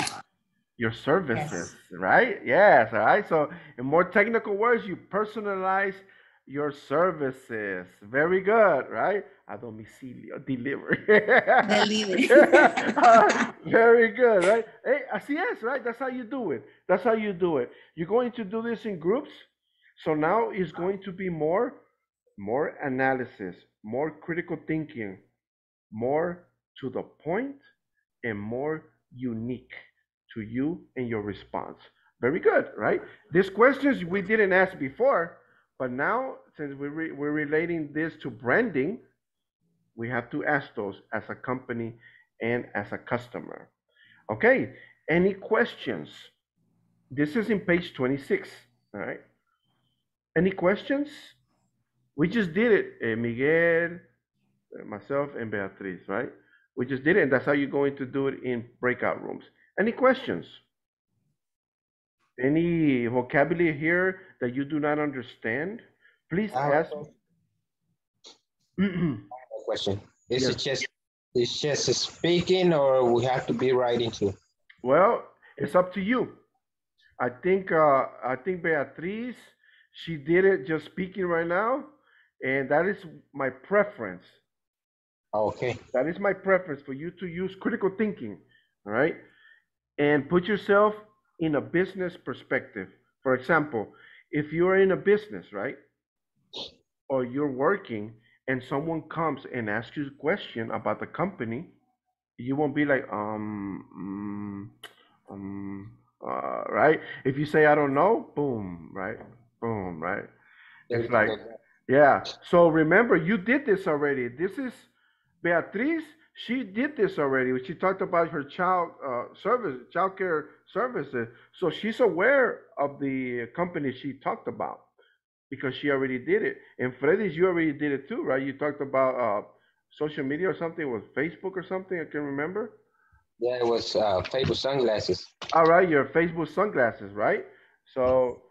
your services, right? Yes, all right. So in more technical words, you personalize your services. Very good, right? A domicilio, deliver. Deliver. Uh, very good, right? Hey, así es, right? That's how you do it. That's how you do it. You're going to do this in groups. So now it's going to be more, more analysis, more critical thinking, more to the point, and more unique to you and your response. Very good, right? These questions we didn't ask before, but now since we're, re- we're relating this to branding, we have to ask those as a company and as a customer. Okay, any questions? This is in page 26, all right? Any questions? We just did it, eh, Miguel, eh, myself, and Beatriz, right? We just did it, and that's how you're going to do it in breakout rooms. Any questions? Any vocabulary here that you do not understand? Please I ask. question. Is Yes. it just, it's just speaking or we have to be writing too? Well, it's up to you. I think uh, I think Beatriz, she did it just speaking right now, and that is my preference. Okay. That is my preference for you to use critical thinking, all right? And put yourself in a business perspective. For example, if you're in a business, right? Or you're working and someone comes and asks you a question about the company, you won't be like, um, mm, um, uh, right? If you say, I don't know, boom, right? Boom, right? It's like, yeah. So remember, you did this already. This is Beatriz. She did this already. She talked about her child uh, service, child care services. So she's aware of the company she talked about because she already did it. And Freddy's, you already did it too, right? You talked about uh, social media or something. It was Facebook or something. I can remember. Yeah, it was uh, Facebook sunglasses. All right, your Facebook sunglasses, right? So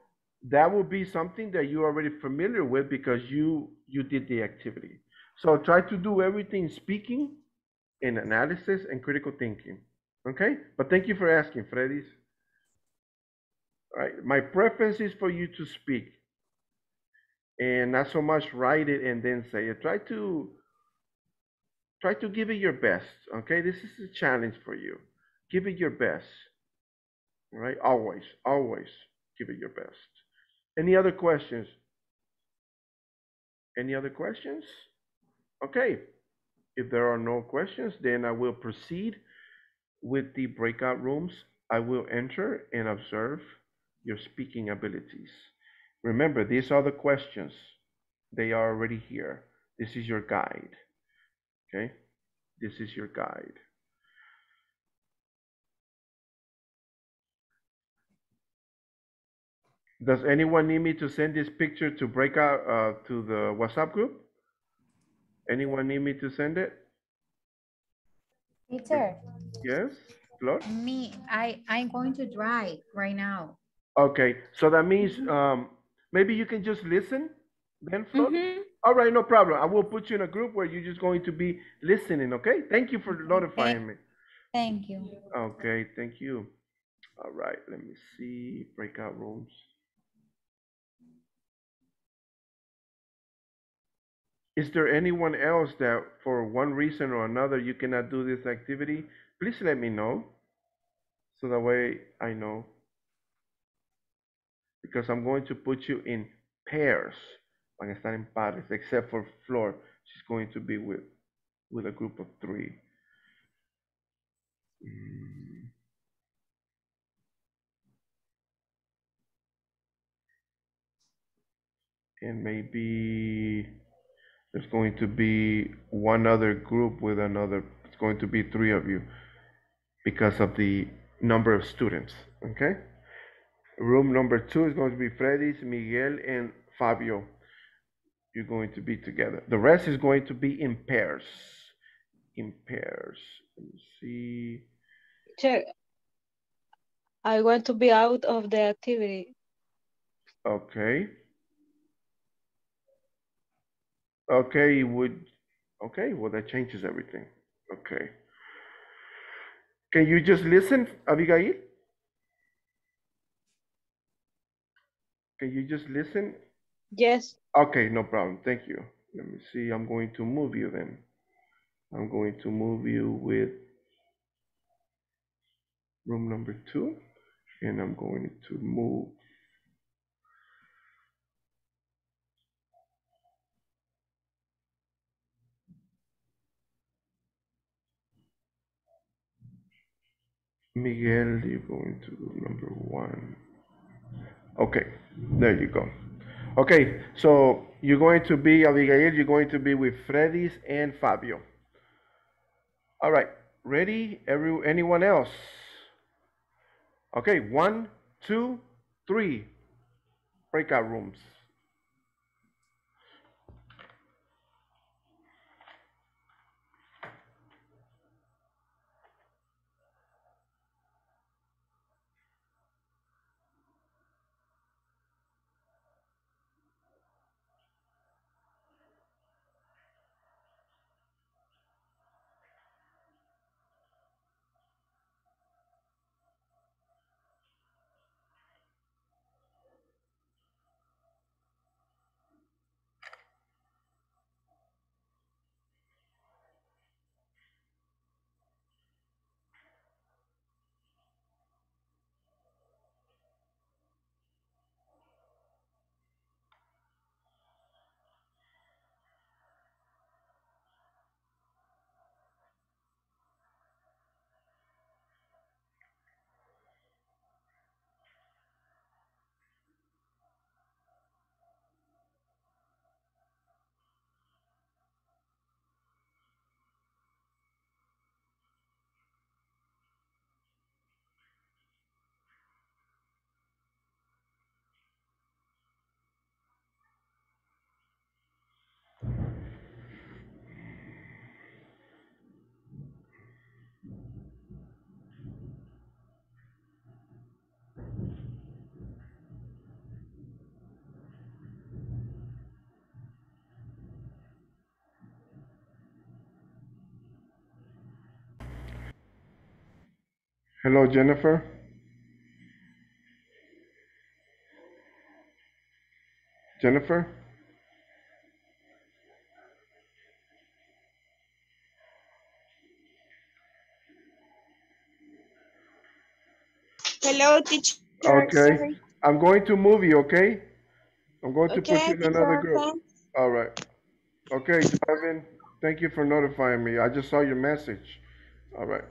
that will be something that you're already familiar with because you you did the activity. So try to do everything speaking and analysis and critical thinking. Okay? But thank you for asking, Freddy's. All right, my preference is for you to speak and not so much write it and then say it. Try to try to give it your best. Okay, this is a challenge for you. Give it your best. Right, always, always give it your best. Any other questions? Any other questions? Okay, if there are no questions, then I will proceed with the breakout rooms. I will enter and observe your speaking abilities. Remember, these are the questions. They are already here. This is your guide. Okay? This is your guide. Does anyone need me to send this picture to breakout uh, to the WhatsApp group? Anyone need me to send it? Teacher, Yes, Flor? me, I, I'm going to drive right now. Okay, so that means um, maybe you can just listen then, Flor? All right, no problem. I will put you in a group where you're just going to be listening, okay? Thank you for notifying me. Thank you. Okay, thank you. All right, let me see breakout rooms. Is there anyone else that for one reason or another you cannot do this activity? Please let me know so that way I know. Because I'm going to put you in pairs. Van a estar en pares, except for Flor. She's going to be with, with a group of three. Mm. And maybe there's going to be one other group with another, it's going to be three of you because of the number of students, okay? Room number two is going to be Freddy's, Miguel, and Fabio. You're going to be together. The rest is going to be in pairs. In pairs. Let me see. check I want to be out of the activity. Okay. Okay, would, okay, well, that changes everything. Okay. Can you just listen, Abigail? Can you just listen? Yes. Okay, no problem. Thank you. Let me see. I'm going to move you then. I'm going to move you with room number two, and I'm going to move Miguel, you're going to number one. Okay, there you go. Okay, so you're going to be, Abigail, you're going to be with Freddy's and Fabio. All right, ready? Every, anyone else? Okay, one, two, three. Breakout rooms. Hello, Jennifer. Jennifer? Hello, teacher. Okay, Sorry. I'm going to move you, okay? I'm going to put you in another group. thanks. All right. Okay, Devin, thank you for notifying me. I just saw your message. All right.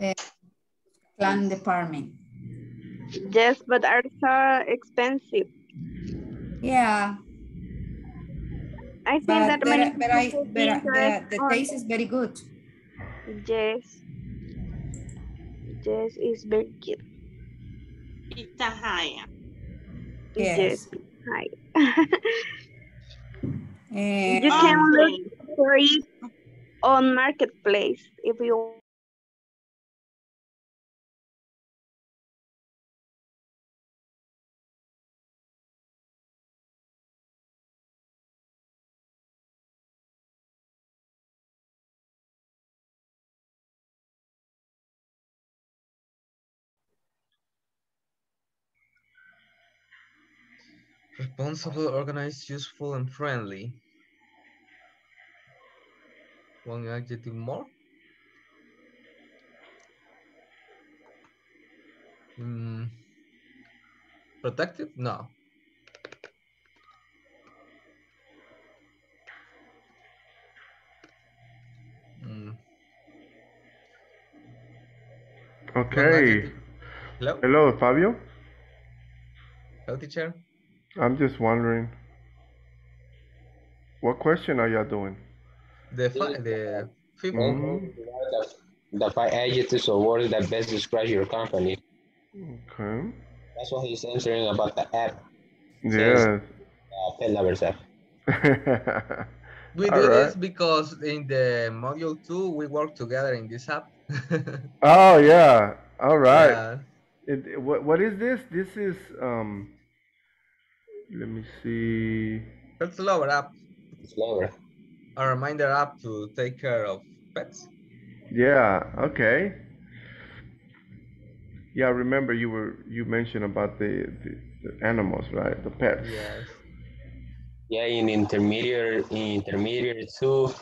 Uh, Plan Department. Yes, but are so expensive. Yeah, I think but, that but, many but I, but the, the taste is very good. Yes. Yes, it's very good. Pizza high. Yes. Hi. Eh, you can look for it on marketplace if you Responsible, organized, useful, and friendly. One adjective more? Hmm. Protective? No. Hmm. Okay. Hello? Hello, Fabio. Hello, teacher. I'm just wondering, what question are y'all doing? The fi- the fifth Mhm. The, the five adjectives or words that best describe your company. Okay. That's what he's answering about the app. Yes. Uh, Pet Lovers app. We All do right. this because in the module two, we work together in this app. Oh yeah. All right. Yeah. It, what what is this? This is um. Let me see. Pet Lover app. Lover. A reminder app to take care of pets. Yeah. Okay. Yeah. I Remember you were you mentioned about the, the, the animals, right? The pets. Yes. Yeah, in intermediate, in intermediate two,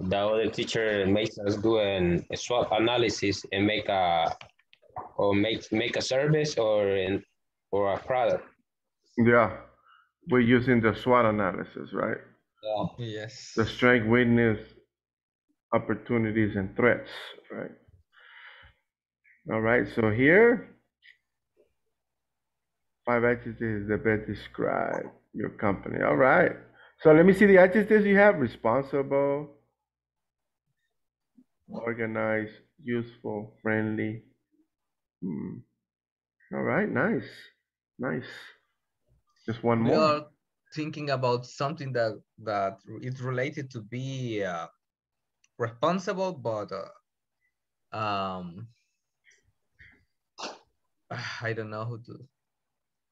the other teacher makes us do an, a SWOT analysis and make a, or make make a service or an, or a product. Yeah. We're using the SWOT analysis, right? Yeah. Yes. The strength, weakness, opportunities, and threats, right? All right. So here, five adjectives that best describe your company. All right. So let me see the adjectives you have: responsible, organized, useful, friendly. Hmm. All right. Nice. Nice. Just one We more. are thinking about something that that is related to be uh, responsible, but uh, um, I don't know who to.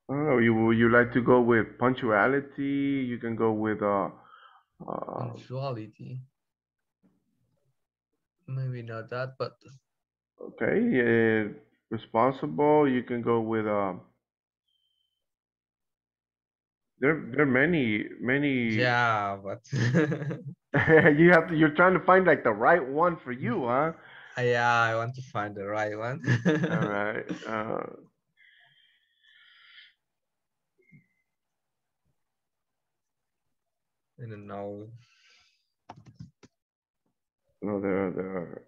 Oh, you you like to go with punctuality? You can go with uh, uh Punctuality. Maybe not that, but okay, uh, responsible. You can go with um. There, there are many, many. yeah, but you have to. You're trying to find like the right one for you, huh? yeah, I want to find the right one. All right. Uh, I don't know. no, there, are- there are.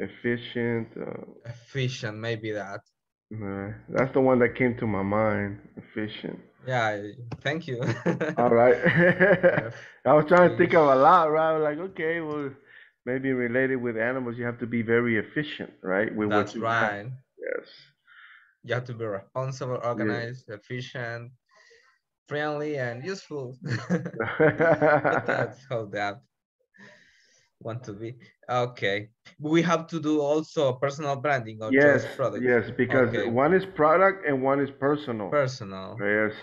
Efficient. Uh, Efficient, maybe that. uh, that's the one that came to my mind. Efficient. Yeah, thank you. All right. I was trying to think of a lot, right? Like, okay, well, maybe related with animals, you have to be very efficient, right? With That's you have. right. Yes. You have to be responsible, organized, efficient, friendly, and useful. That's how that want to be. Okay. We have to do also personal branding or Yes, just product. yes, because Okay. one is product and one is personal. Personal. Yes.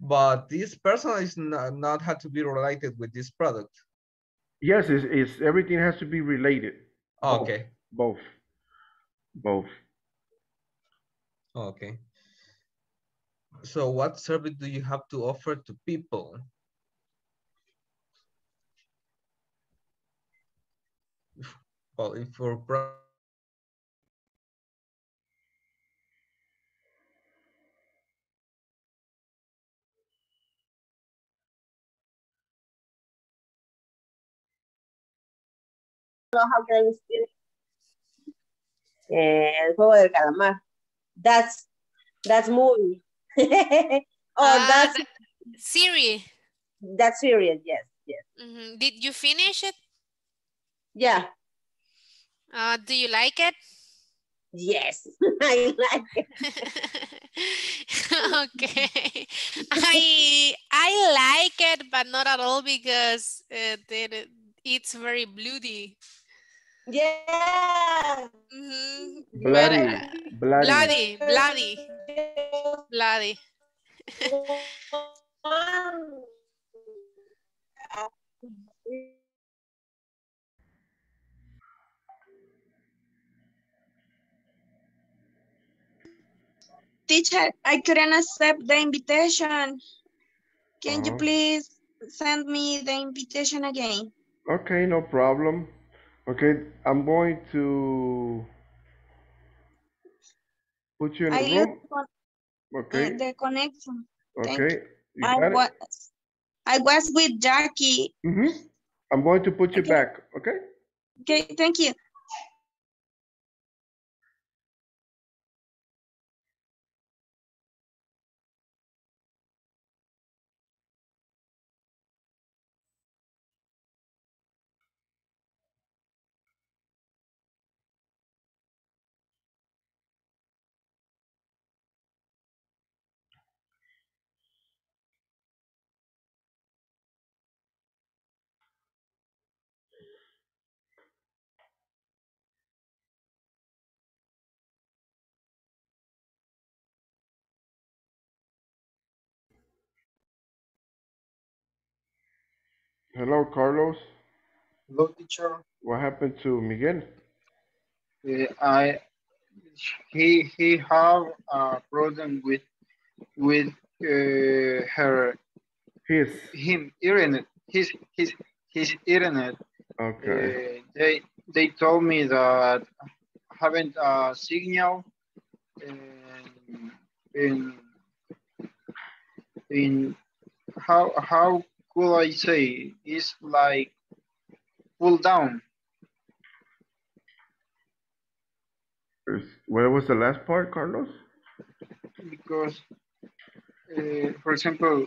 But this personal is not, not had to be related with this product. Yes, it's, it's everything has to be related. Both, Okay. Both. Both. Okay. So what service do you have to offer to people? quality for how can I explain eh, el juego del calamar. That's that's movie. oh, uh, that's series. That series, yes, yes. Mm -hmm. Did you finish it? Yeah. Uh, do you like it? yes, I like it. okay. I I like it, but not at all because uh, it, it's very bloody. Yeah. Mhm. But, Bloody, uh, bloody. bloody, bloody, bloody. Teacher, I couldn't accept the invitation. Can you Uh-huh. please send me the invitation again? Okay, no problem. Okay, I'm going to put you in I the room. uh, Okay, the connection. Okay, I was, I was with Jackie. hmm I'm going to put you Okay. back, okay? Okay, thank you. Hello, Carlos. Hello, teacher. What happened to Miguel? Uh, I he he have a problem with with uh, her His. him internet his his his internet. Okay. Uh, they they told me that having a signal in in in how how could I say it's like pull down. Is- What was the last part, Carlos? because, eh, por ejemplo,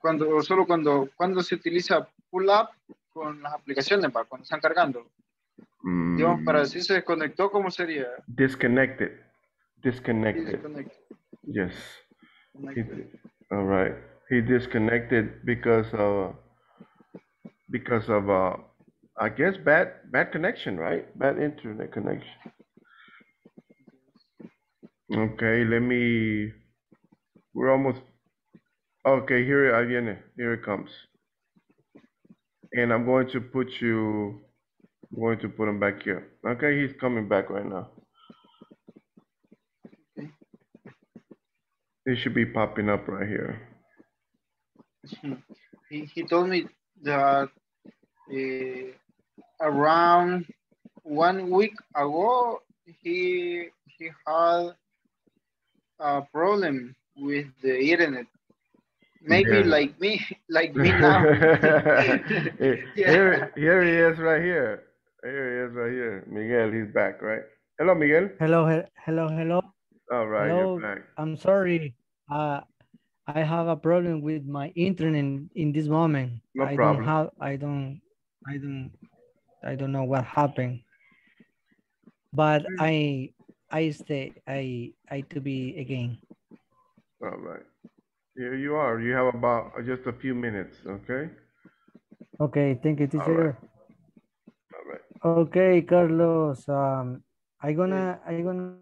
cuando solo cuando cuando se utiliza pull up con las aplicaciones, para cuando están cargando, digamos, para Mm, decir se desconectó, ¿cómo sería? disconnected. Disconnected. Disconnect. Yes. All right. He disconnected because of because of uh I guess bad bad connection, right? Bad internet connection. Okay, let me we're almost okay, here ahí viene. Here it comes. And I'm going to put you I'm going to put him back here. Okay, he's coming back right now. It should be popping up right here. He, he told me that eh, around one week ago he he had a problem with the internet. Maybe Yeah. like me, like me now. here, here he is right here. Here he is right here. Miguel, he's back, right? Hello, Miguel. Hello, he- hello, hello. All right, Hello, you're back. I'm sorry. Uh, I have a problem with my internet in, in this moment. No I problem. don't have, I don't, I don't, I don't know what happened. But Mm. I, I stay, I, I to be again. All right. Here you are. You have about just a few minutes, okay? Okay, thank you, teacher. All right. Okay, Carlos, um, I gonna, I gonna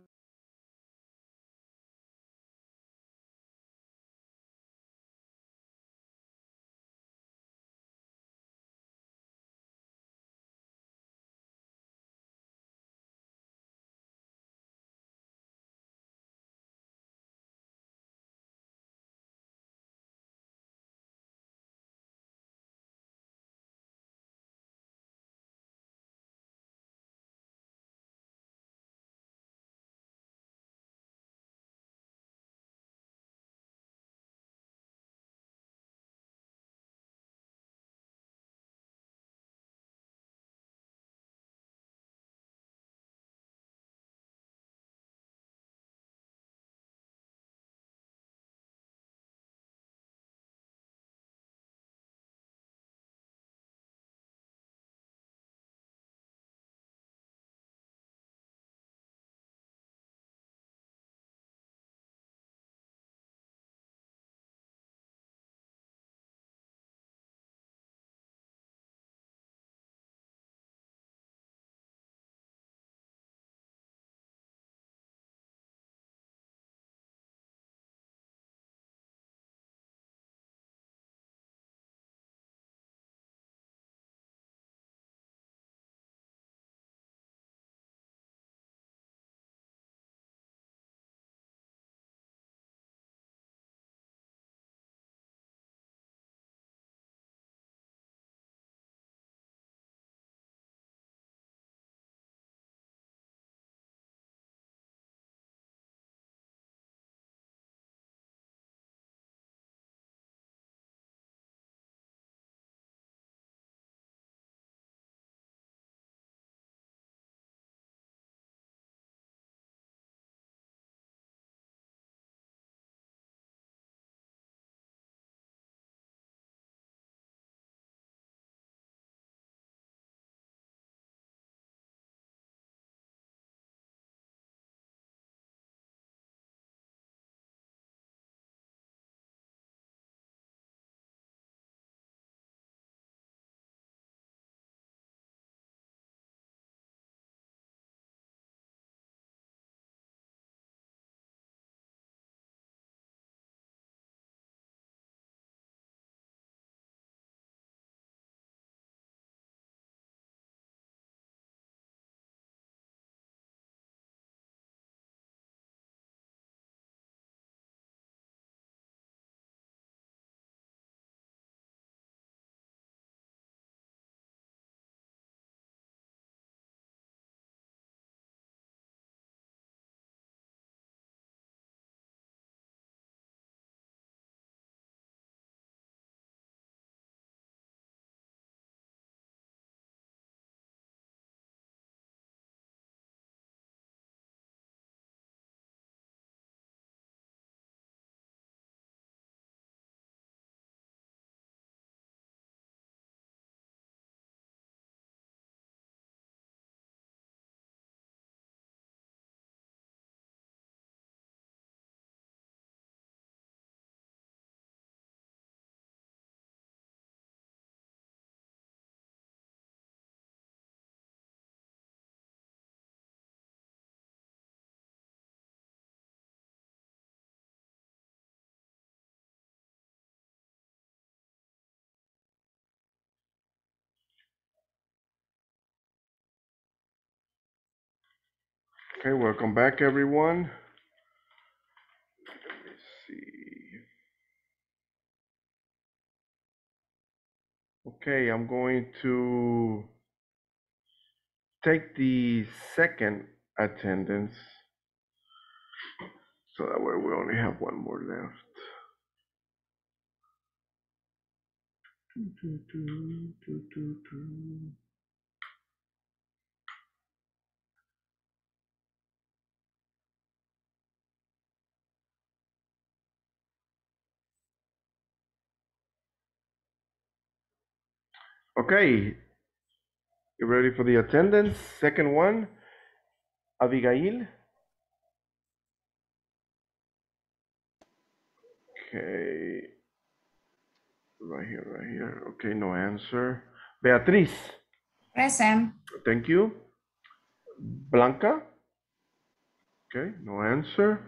Okay, welcome back, everyone. Let me see. Okay, I'm going to take the second attendance. So that way we only have one more left. Do, do, do, Okay, you ready for the attendance? Second one, Abigail. Okay, right here, right here. Okay, no answer. Beatriz, Present. thank you. Blanca. Okay, no answer.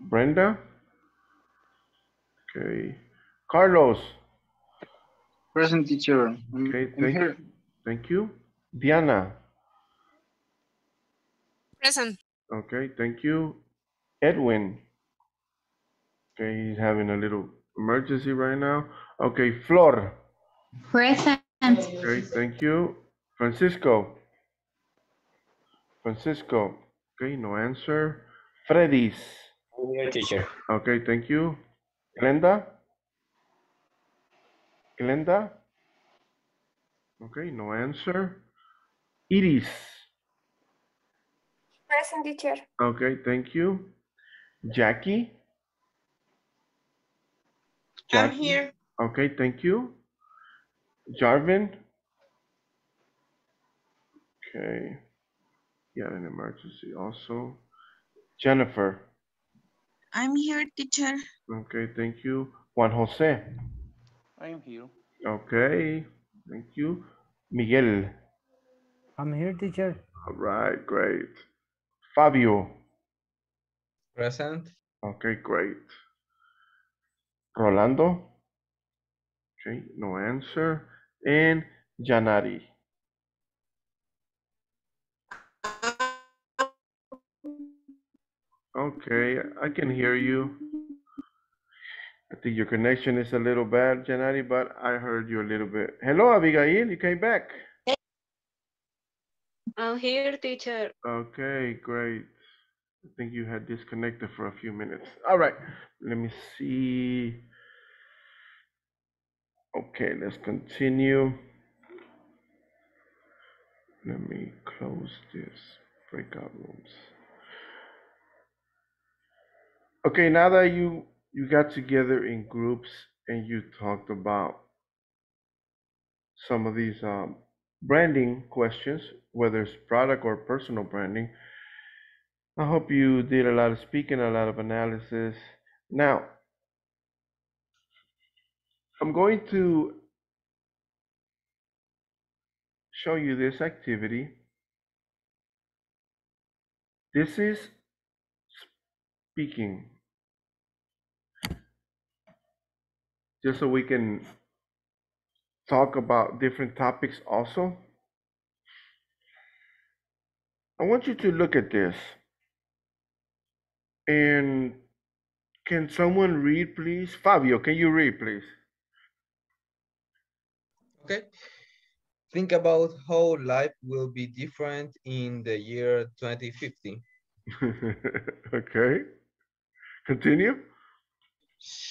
Brenda. Okay, Carlos. Present teacher. I'm- Okay, I'm thank here. Thank you. Diana. Present. Okay, thank you. Edwin. Okay, he's having a little emergency right now. Okay, Flor. Present. Okay, thank you. Francisco. Francisco. Okay, no answer. Freddy's. Here, teacher. Okay, thank you. Glenda. Glenda. Okay, no answer. Iris. Present teacher. Okay, thank you. Jackie. I'm here. Okay, thank you. Jarvin? Okay. He had an emergency also. Jennifer? I'm here, teacher. Okay, thank you. Juan Jose? I am here. Okay, thank you. Miguel? I'm here, teacher. All right, great. Fabio? Present. Okay, great. Rolando? Okay, no answer. And Janari? Okay, I can hear you. I think your connection is a little bad, Janari, but I heard you a little bit. Hello, Abigail, you came back. I'm here, teacher. Okay, great. I think you had disconnected for a few minutes. All right, let me see. Okay, let's continue. Let me close this breakout rooms. Okay, now that you you got together in groups and you talked about some of these um, branding questions, whether it's product or personal branding, I hope you did a lot of speaking, a lot of analysis. Now, I'm going to show you this activity. This is speaking. Just so we can talk about different topics also. I want you to look at this. And can someone read, please? Fabio, can you read, please? Okay. Think about how life will be different in the year 2050. okay. Continue.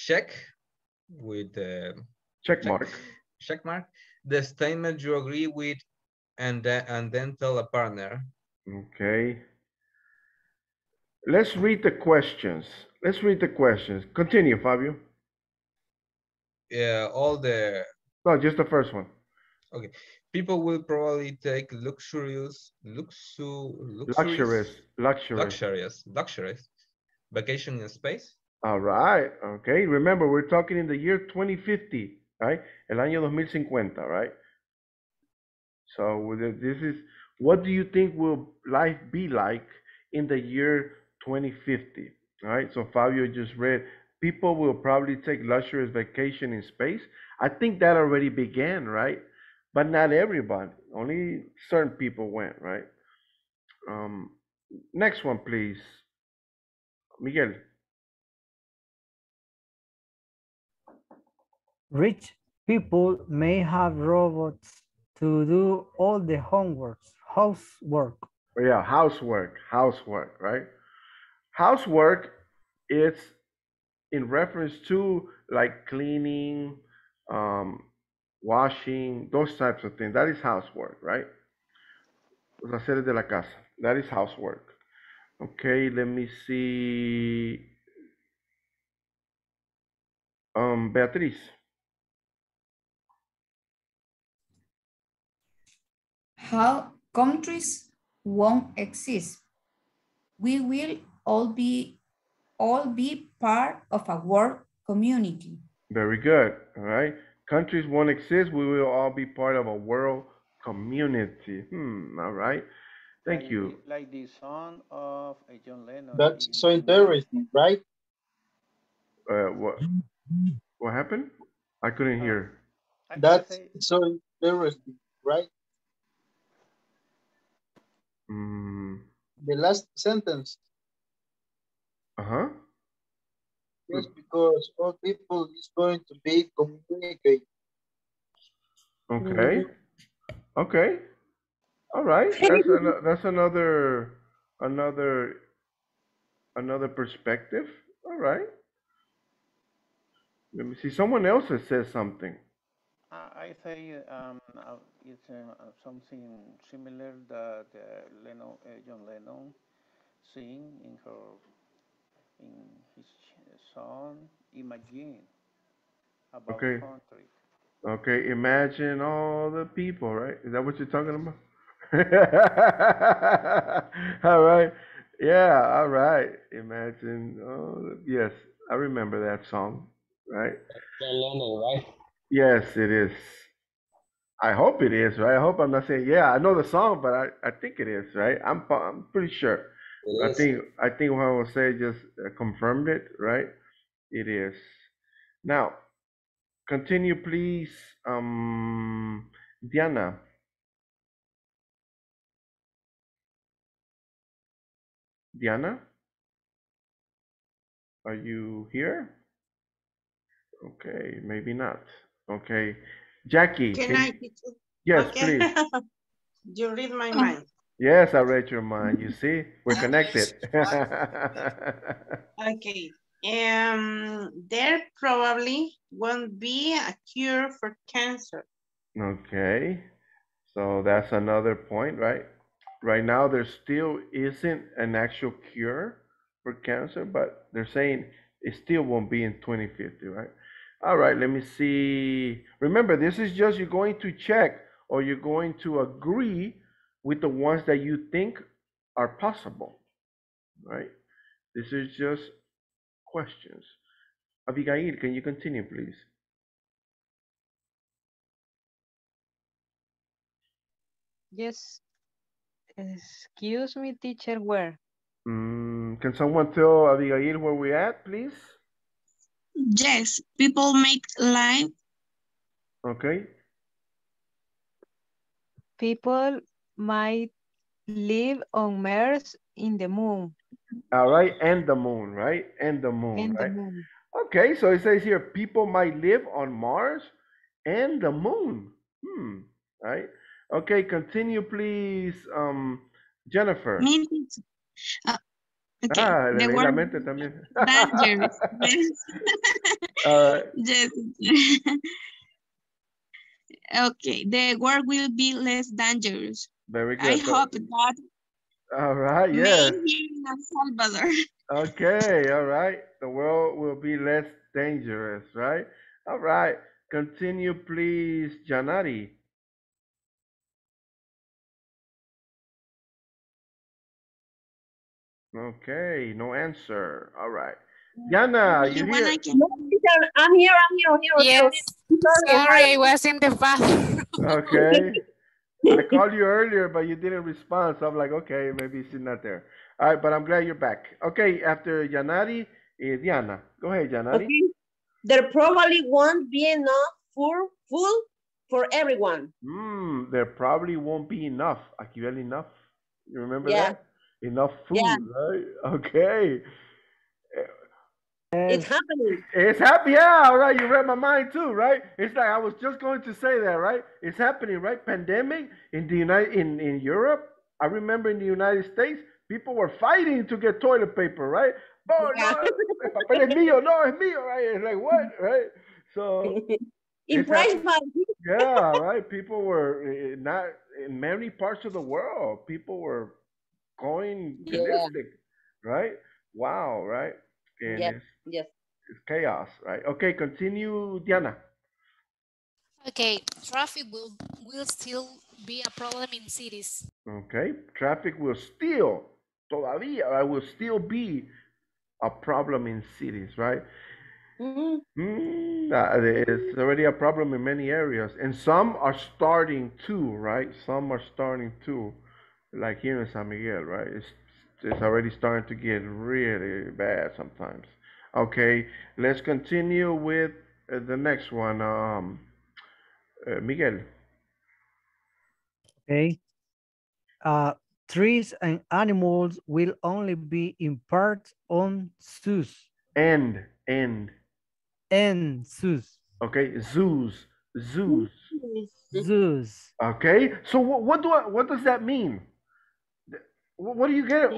Check with uh, the check mark. Check mark. The statement you agree with and then, and then tell a partner. Okay. Let's read the questions. Let's read the questions. Continue, Fabio. Yeah, all the No, just the first one. okay. People will probably take luxurious, luxu, Luxurious, luxurious. luxurious, luxurious vacation in space. All right. Okay. Remember, we're talking in the year 2050, right? El año 2050, right? So this is what do you think will life be like in the year 2050? All right. So Fabio just read people will probably take luxurious vacation in space. I think that already began, right? But not everybody. Only certain people went, right? Um, next one, please. Miguel. Rich people may have robots to do all the homework, housework. Yeah, housework, housework, right? Housework is in reference to like cleaning, um, washing, those types of things. That is housework, right? Los haceres de la casa. That is housework. Okay, let me see. Um, Beatriz. How countries won't exist. We will all be all be part of a world community. Very good. All right. Countries won't exist. We will all be part of a world community. Hmm. All right. Thank Like you. Like the song of uh, John Lennon. That's so interesting, right? Uh, what? What happened? I couldn't hear. I- I That's say- so interesting, right? Mm, The last sentence, uh huh. just because all people is going to be communicate. Okay. Okay. All right. That's an, that's another another another perspective. All right. Let me see. Someone else has said something. I I say um, uh, it's uh, uh, something similar that uh, Lennon, uh, John Lennon sing in her in his song Imagine about Okay. country. Okay. Imagine all the people. Right? Is that what you're talking about? all right. Yeah. All right. Imagine. Oh, yes. I remember that song. Right. John Lennon, right? Yes, it is. I hope it is, right? I hope I'm not saying, yeah, I know the song, but I, I think it is, right? I'm I'm pretty sure. I think I think what I will say just uh, confirmed it, right? It is. Now, continue, please. Um, Diana. Diana, are you here? Okay, maybe not. Okay, Jackie. Can can- I? Yes, Okay. please. You read my mind. Yes, I read your mind. You see, we're connected. Okay. Um, there probably won't be a cure for cancer. Okay, so that's another point, right? Right now, there still isn't an actual cure for cancer, but they're saying it still won't be in 2050, right? All right, let me see. Remember, this is just you're going to check or you're going to agree with the ones that you think are possible, right? This is just questions. Abigail, can you continue, please? Yes. Excuse me, teacher, where? Mm, can someone tell Abigail where we're at, please? Yes, people make life Okay. People might live on Mars in the moon. All right, and the moon, right? And the moon, In the moon. Okay, so it says here people might live on Mars and the moon. Hmm, right? Okay, continue, please. Um, Jennifer. Me. Uh, okay, Ah, the word mente también. dangerous. All right. Yes. okay, the world will be less dangerous. Very good. I So- hope that all right, yes. in El Salvador. Okay, all right. The world will be less dangerous, right? All right. Continue, please, Janari. Okay, no answer. All right. Yana, you When here? I can- I'm here, I'm here, I'm here. Yes. Sorry, Sorry, I was in the bathroom. Okay. I called you earlier, but you didn't respond. So I'm like, okay, maybe she's not there. All right, but I'm glad you're back. Okay, after Janari, eh, Diana. Go ahead, Janari. Okay. There probably won't be enough for food for everyone. Hmm, there probably won't be enough. Aquí viene enough. You remember Yeah. that? Enough food, Yeah. right? Okay. It's happening. It's happening. Yeah, all right. You read my mind too, right? It's like I was just going to say that, right? It's happening, right? Pandemic in the United in, in Europe. I remember in the United States, people were fighting to get toilet paper, right? Oh, no, el papel es mío, no, es mío, right? It's like what, right? So In it's price yeah, right. People were eh, not in many parts of the world. People were going Yeah. ballistic, right? Wow, right? And Yep. it's, Yes. it's chaos, right? Okay, continue, Diana. Okay, traffic will, will still be a problem in cities. Okay, traffic will still, todavía, right, will still be a problem in cities, right? Mhm. Mm, uh, it's already a problem in many areas, and some are starting to, right? Some are starting to, like here in San Miguel, right? It's it's already starting to get really bad sometimes. Okay, let's continue with uh, the next one. Um, uh, Miguel. Okay. Uh, trees and animals will only be in parts on zoos. End, end. And zoos. Okay, zoos, zoos. Zoos. Okay, so what what do I, what does that mean? Th- What, what do you get?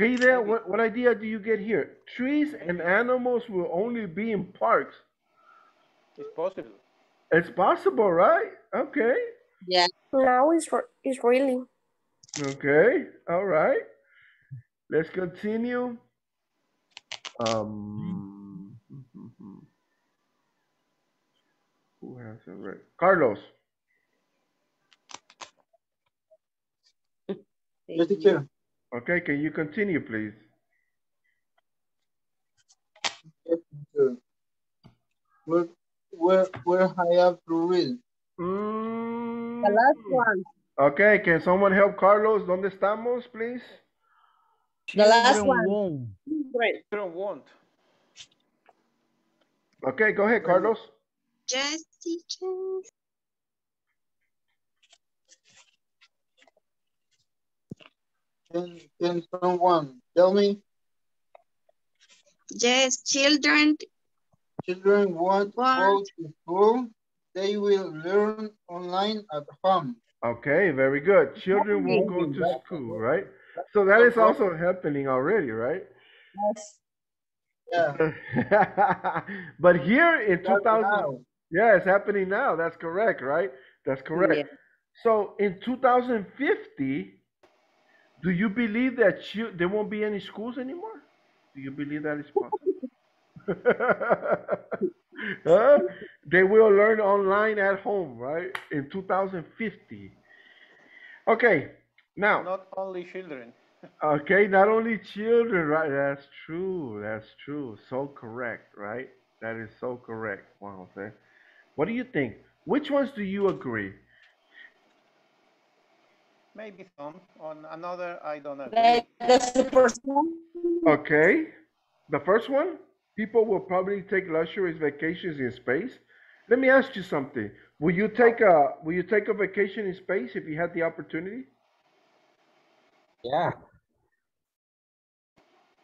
Okay, there. What what idea do you get here? Trees and animals will only be in parks. It's possible. It's possible, right? Okay. Yeah. Now it's, re- it's really. Okay. All right. Let's continue. Um. Who has it right? Carlos. Yes, teacher. Okay, can you continue, please? Yes, teacher. Where, where, where I have to read? Mm, The last one. Okay, can someone help Carlos? ¿Dónde estamos, please? The last Children one. won't. Right. Children won't. Okay, go ahead, Carlos. Yes, teacher. Can, can someone tell me? Yes, children Children won't go to school. They will learn online at home. Okay, very good. Children won't go to school, right? So that is also happening already, right? Yes. Yeah. but here in That's 2000, now. yeah, it's happening now. That's correct, right? That's correct. Yeah. So in 2050, do you believe that chil- there won't be any schools anymore? Do you believe that is possible? Huh? They will learn online at home, right? In 2050. Okay, now. Not only children. Okay, not only children, right? That's true. That's true. So correct, right? That is so correct, Juan Jose. What do you think? Which ones do you agree? Maybe some. On another, I don't know. Like the super school. Okay, the first one, people will probably take luxurious vacations in space. Let me ask you something. Will you take a Will you take a vacation in space if you had the opportunity? Yeah.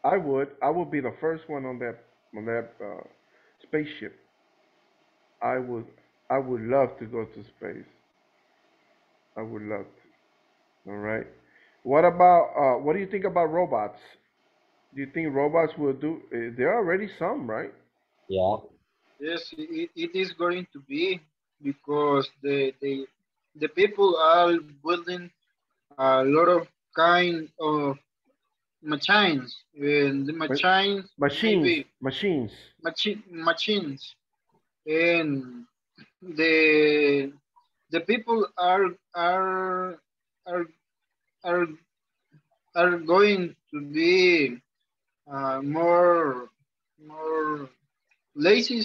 I would. I would be the first one on that on that uh, spaceship. I would. I would love to go to space. I would love to. All right. What about? Uh, what do you think about robots? Do you think robots will do? Uh, there are already some, right? Yeah. Yes, it, it is going to be because the, the the people are building a lot of kind of machines and the machines Machines. maybe Machines. machi- machines and the the people are are are are are going to be uh, more more lazy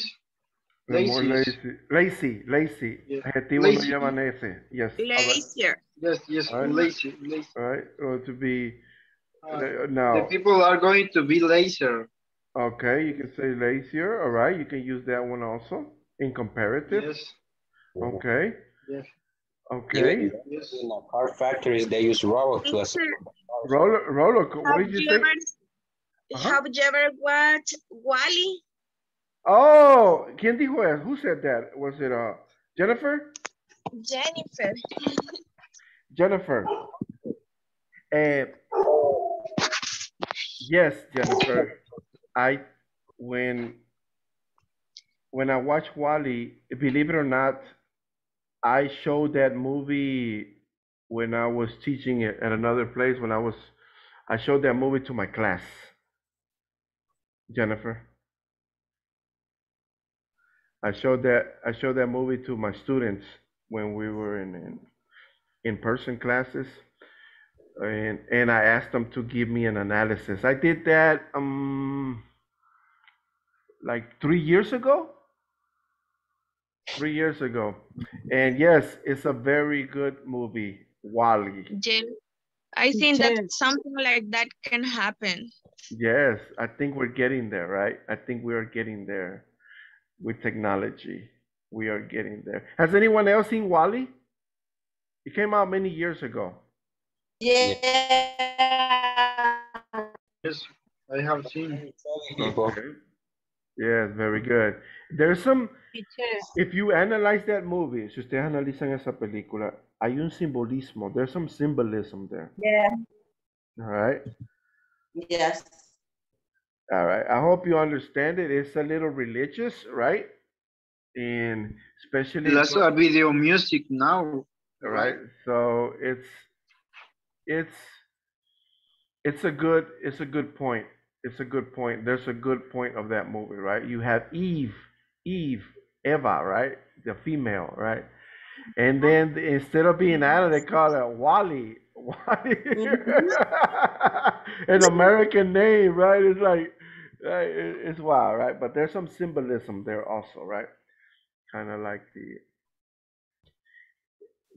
They're more lazy lazy. Lazy. Lazy. Yeah. Adjetivo no Lazy. llevan ese. Yes. lazier. yes yes All right. lazy lazy All right. Or to be. Uh, uh, the people are going to be lazier Okay. You can say lazier. All right. You can use that one also in comparative. yes Okay. yes Okay. In the car factories, they use robots to assemble. cars. Roller, roller, co- what did you you say? ever Uh-huh. have you ever watched WALL-E? Oh, ¿quién dijo eso? Who said that? Was it uh Jennifer? Jennifer. Jennifer. Eh, yes, Jennifer. I when when I watch WALL-E, believe it or not, I showed that movie when I was teaching it at another place. When I was, I showed that movie to my class. Jennifer. I showed that I showed that movie to my students when we were in in, in person classes, and and I asked them to give me an analysis. I did that um like three years ago. Three years ago, and yes, it's a very good movie, WALL-E. Jen, I think that something like that can happen. Yes, I think we're getting there, right? I think we are getting there with technology. We are getting there. Has anyone else seen WALL-E? It came out many years ago. Yeah. Yes, I have seen. Okay. Yes, very mm-hmm. good. There's some, if you analyze that movie, si ustedes analizan esa película, hay un simbolismo. There's some symbolism there. Yeah. All right. Yes. All right. I hope you understand it. It's a little religious, right? And especially That's a video music now. right? So it's it's it's a good it's a good point. It's a good point. There's a good point of that movie, right? You have Eve, Eve, Eva, right? The female, right? And then instead of being Anna, they call her WALL-E. WALL-E. Mm-hmm. An American name, right? It's like right, it's wild, right? But there's some symbolism there also, right? Kind of like the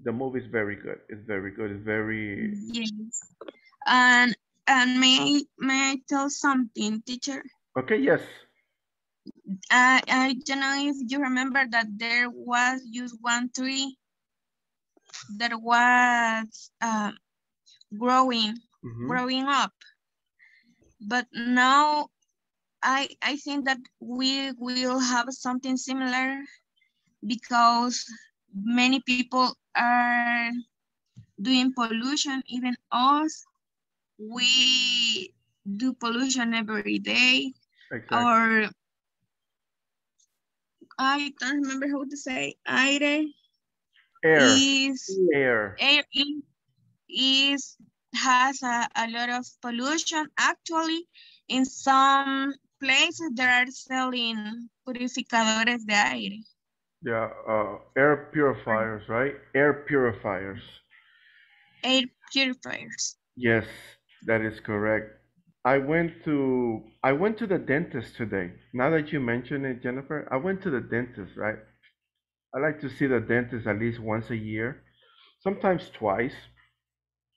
the movie's very good. It's very good. It's very Yes. And and may I, may I tell something, teacher? okay. Yes. I I don't know if you remember that there was just one tree that was uh, growing Mhm. growing up, but now I I think that we will have something similar because many people are doing pollution, even us. We do pollution every day, Exactly. or I don't remember how to say aire Air. is Air. air is has a, a lot of pollution. Actually, in some places they are selling purificadores de aire. Yeah. Uh, air purifiers, right? Air purifiers. Air purifiers. Yes, that is correct. I went to I went to the dentist today. Now that you mention it, Jennifer, I went to the dentist, right? I like to see the dentist at least once a year, sometimes twice,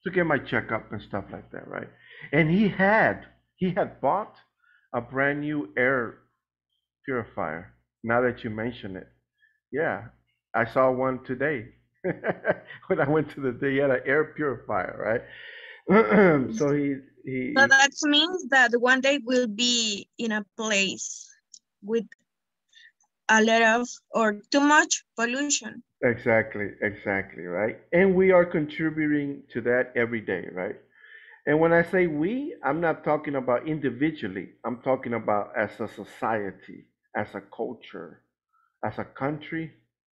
to get my checkup and stuff like that, right? And he had he had bought a brand new air purifier. Now that you mention it, yeah, I saw one today when I went to the he had an air purifier, right? so he he So that means that one day we'll be in a place with a lot of or too much pollution. Exactly, exactly, right? And we are contributing to that every day, right? And when I say we, I'm not talking about individually. I'm talking about as a society, as a culture, as a country,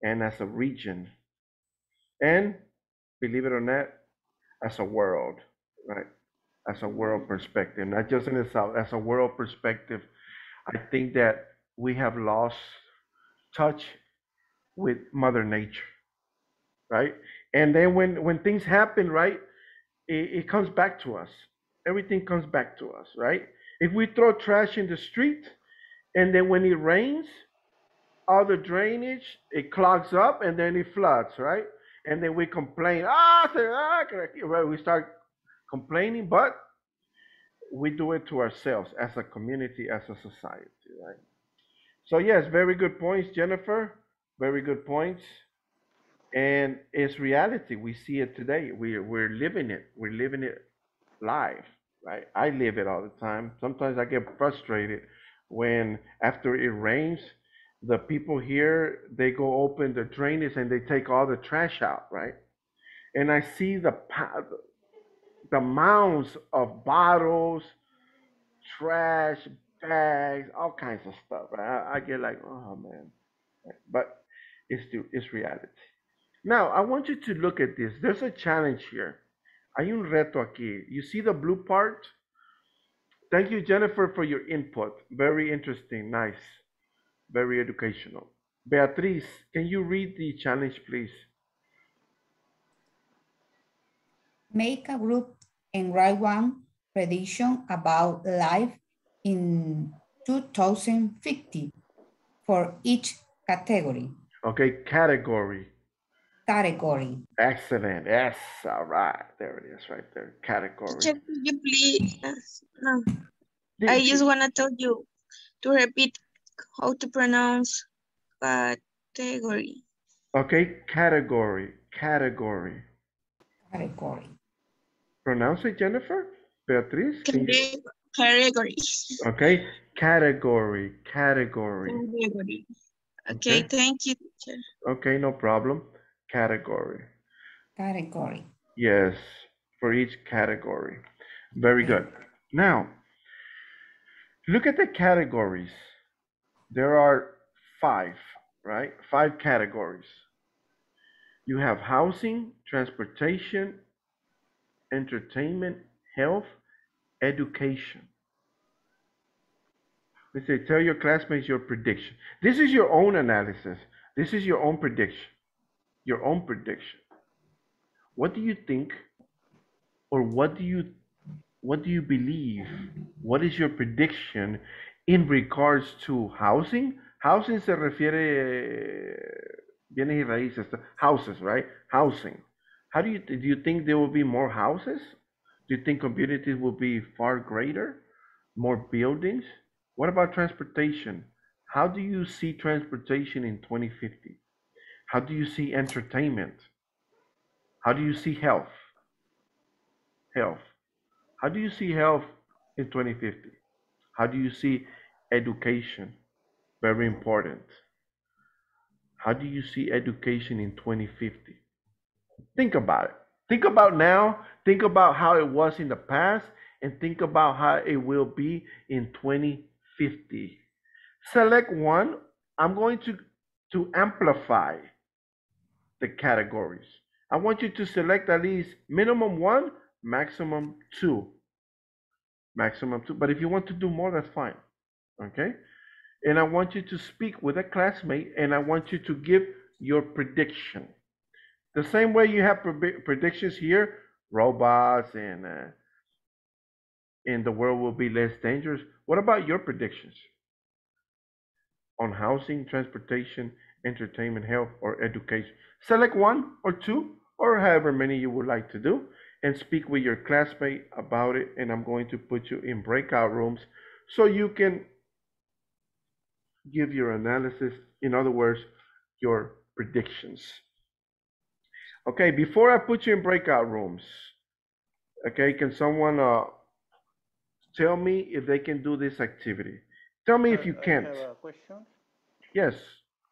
and as a region. And believe it or not, as a world, right? As a world perspective, not just in the South, as a world perspective, I think that we have lost touch with Mother Nature, right? And then when when things happen, right, it, it comes back to us. Everything comes back to us, right? If we throw trash in the street, and then when it rains, all the drainage it clogs up, and then it floods, right? And then we complain, ah, ah? We start complaining, but we do it to ourselves as a community, as a society, right? So yes, very good points, Jennifer. Very good points. And it's reality. We see it today. We, we're living it. We're living it live, right? I live it all the time. Sometimes I get frustrated when after it rains, the people here, they go open the drainage and they take all the trash out, right? And I see the, the mounds of bottles, trash, bags, all kinds of stuff. I, I get like, oh man. But it's the, it's reality. Now, I want you to look at this. There's a challenge here. Hay un reto aquí. You see the blue part? Thank you, Jennifer, for your input. Very interesting. Nice. Very educational. Beatriz, can you read the challenge, please? Make a group and write one prediction about life in 2050 for each category. Okay, category. Category. Excellent. Yes. All right. There it is right there. Category. Teacher, could you please? Uh, no. Did I you- just want to tell you to repeat how to pronounce category. Okay, category. Category. Category. Pronounce it, Jennifer? Beatriz? Can you- Category. Okay, category. Category. Category. Okay, Okay. thank you, teacher. Okay, no problem. Category. Category. Yes, for each category. Very good. Now, look at the categories. There are five, right? Five categories. You have housing, transportation, entertainment, health, education. They say, tell your classmates your prediction. This is your own analysis. This is your own prediction. Your own prediction. What do you think or what do you what do you believe? What is your prediction in regards to housing? Housing se refiere bienes y raíces, houses, right? Housing. How do you do you think there will be more houses? Do you think communities will be far greater? More buildings? What about transportation? How do you see transportation in 2050? How do you see entertainment? How do you see health? Health. How do you see health in 2050? How do you see education? Very important. How do you see education in 2050? Think about it. Think about now, think about how it was in the past, and think about how it will be in 2050. Select one. I'm going to, to amplify the categories. I want you to select at least minimum one, maximum two. Maximum two. But if you want to do more, that's fine. Okay? And I want you to speak with a classmate and I want you to give your prediction. The same way you have pre- predictions here, robots and uh, and the world will be less dangerous. What about your predictions on housing, transportation, entertainment, health, or education? Select one or two, or however many you would like to do, and speak with your classmate about it. And I'm going to put you in breakout rooms so you can give your analysis. In other words, your predictions. Okay, before I put you in breakout rooms, okay, can someone uh, tell me if they can do this activity? Tell me if you I can't. have a question. Yes.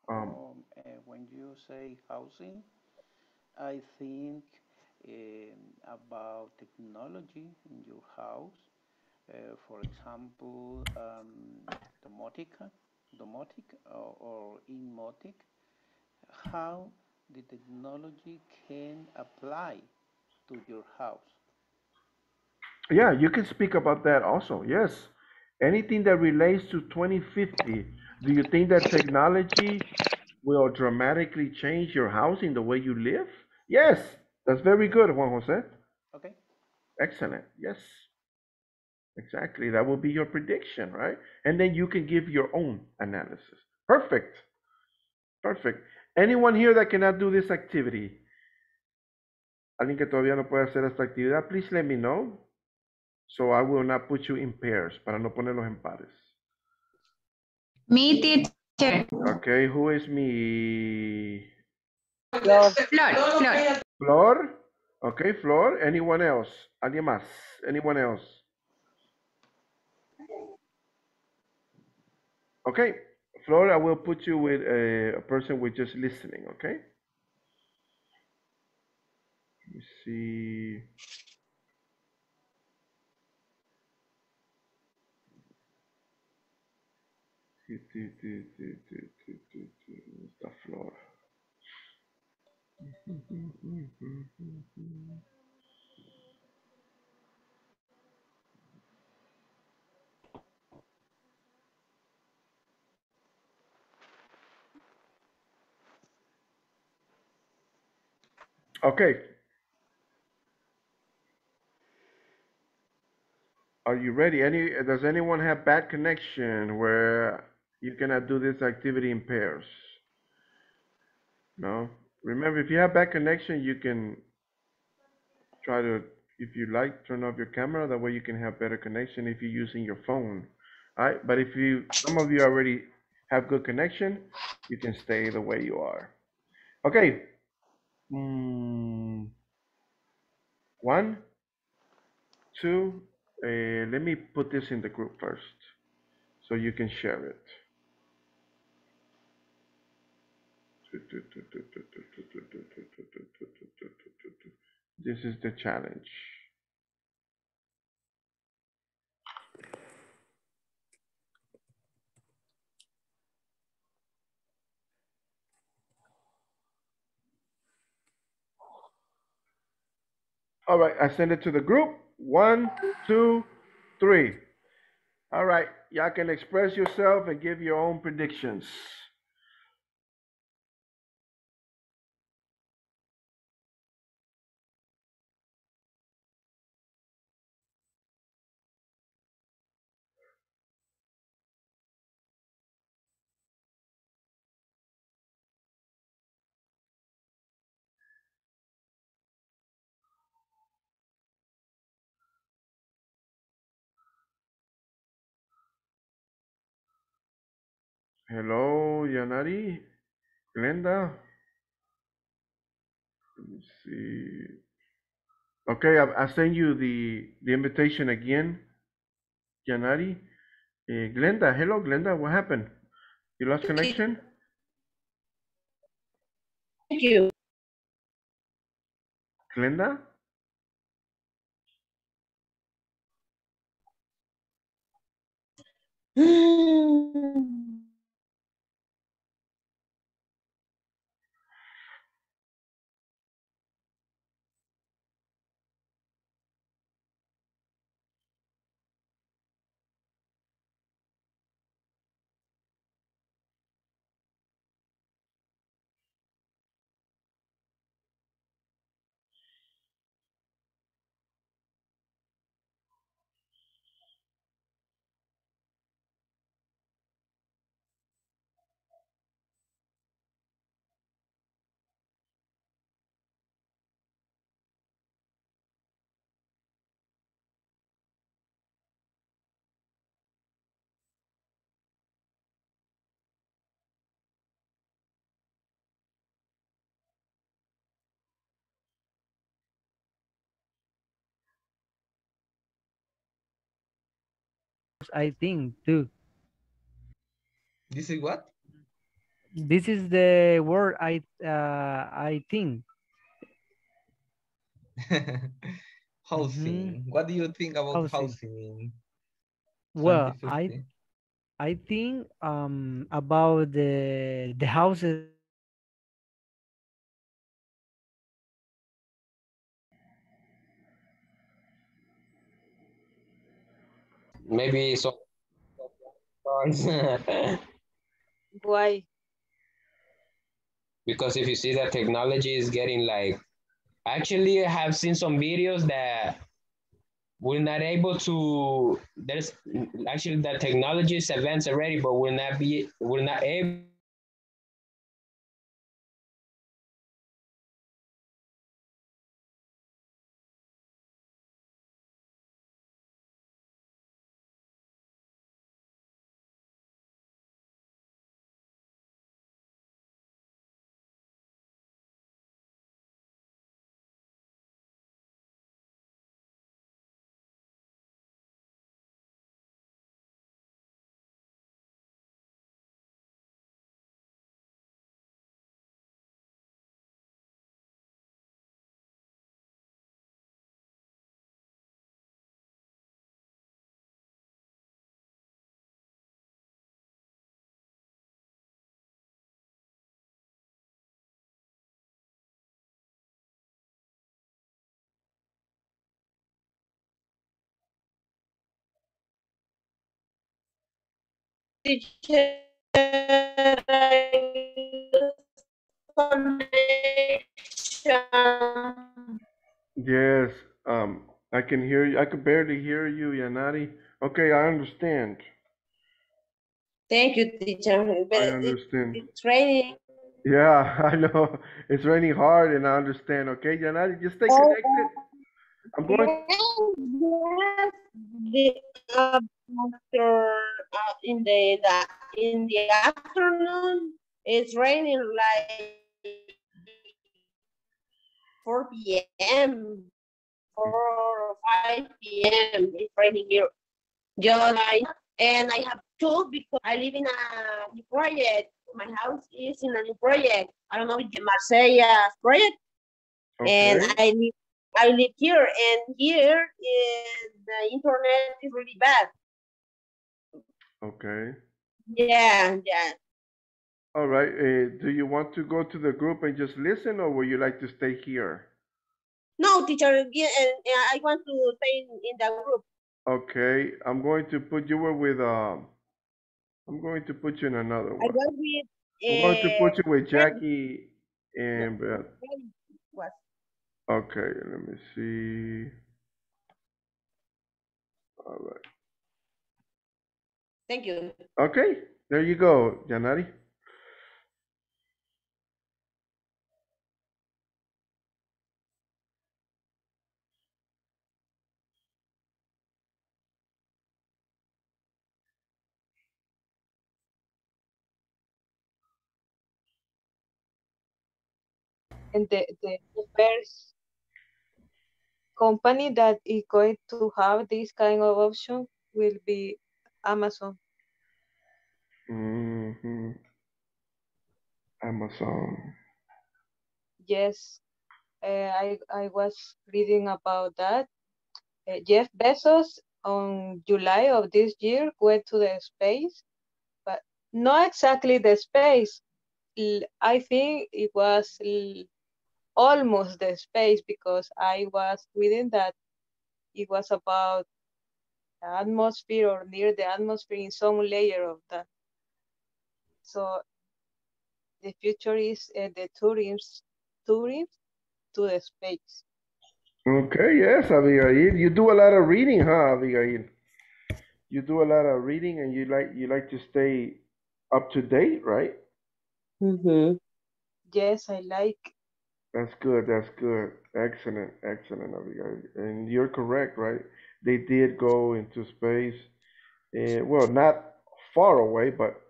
Um, Um, uh, when you say housing, I think um, about technology in your house. Uh, for example, um, domotica, domotic or, or inmotic. How the technology can apply to your house. yeah, you can speak about that also. Yes. Anything that relates to 2050, do you think that technology will dramatically change your housing, the way you live? Yes. That's very good, Juan Jose. Okay. Excellent. Yes. Exactly. That will be your prediction, right? And then you can give your own analysis. Perfect. Perfect. Anyone here that cannot do this activity? Alguien que todavía no puede hacer esta actividad, please let me know. So I will not put you in pairs para no ponerlos en pares. Me, teacher. Okay, who is me? Flor. Flor, Flor. Flor. Okay, Flor. Anyone else? ¿Alguien más? Anyone else? Okay, Flor, I will put you with a, a person with just listening, okay? Let me see. Tu, tu, tu, tu, tu, tu, tu, tu. ¿Dónde está Flor? Okay. Are you ready? Any does anyone have bad connection where you cannot do this activity in pairs? No? Remember if you have bad connection you can try to if you like turn off your camera that way you can have better connection if you're using your phone. Alright, but if you some of you already have good connection, you can stay the way you are. Okay. Mm, one, two, uh, let me put this in the group first so you can share it. This is the challenge. All right, I send it to the group. One, two, three. All right, y'all can express yourself and give your own predictions. Hello, Yanari, Glenda. Let me see. Okay, I, I send you the the invitation again, Yanari. Uh, Glenda, hello, Glenda. What happened? You lost connection? Thank you. Glenda? I think too. This is what? This is the word I uh, I think. housing. What do you think about Housing. housing? in Well, I I think um about the the houses Maybe so. Why? because if you see that technology is getting like, actually I have seen some videos that we're not able to, there's actually the technology is advanced already, but we're not be, we're not able Yes, um, I can hear you. I could barely hear you, Yanari. Okay, I understand. Thank you, teacher. I understand. it's raining. Yeah, I know. It's raining hard and I understand. Okay, Yanari, just stay connected. I'm going. Yes, the, uh, after uh, in the, the in the afternoon, it's raining like 4 p.m. 4 or 5 p.m. It's raining here. July, and I have two because I live in a new project. My house is in a new project. I don't know if the Marsella project, and I live I live here, and here is the internet is really bad. Okay. Yeah, yeah. All right. Uh, do you want to go to the group and just listen, or would you like to stay here? No, teacher, yeah, and, and I want to stay in, in the group. Okay. I'm going to put you with um. I'm going to put you in another I one. was with. I'm going to put you with Jackie and Beth. Okay. Let me see. All right. Thank you. Okay. There you go, Janari. And the, the first company that is going to have this kind of option will be Amazon. hmm Amazon. Yes, uh, I I was reading about that. Uh, Jeff Bezos on July of this year went to the space, but not exactly the space. I think it was almost the space because I was reading that it was about atmosphere or near the atmosphere in some layer of that. So the future is uh, the tourism, tourism to the space. Okay, yes, Abigail. You do a lot of reading, huh, Abigail? You do a lot of reading and you like you like to stay up to date, right? Mm-hmm. Yes, I like. That's good. That's good. Excellent. Excellent, Abigail. And you're correct, right? They did go into space. And well, not far away, but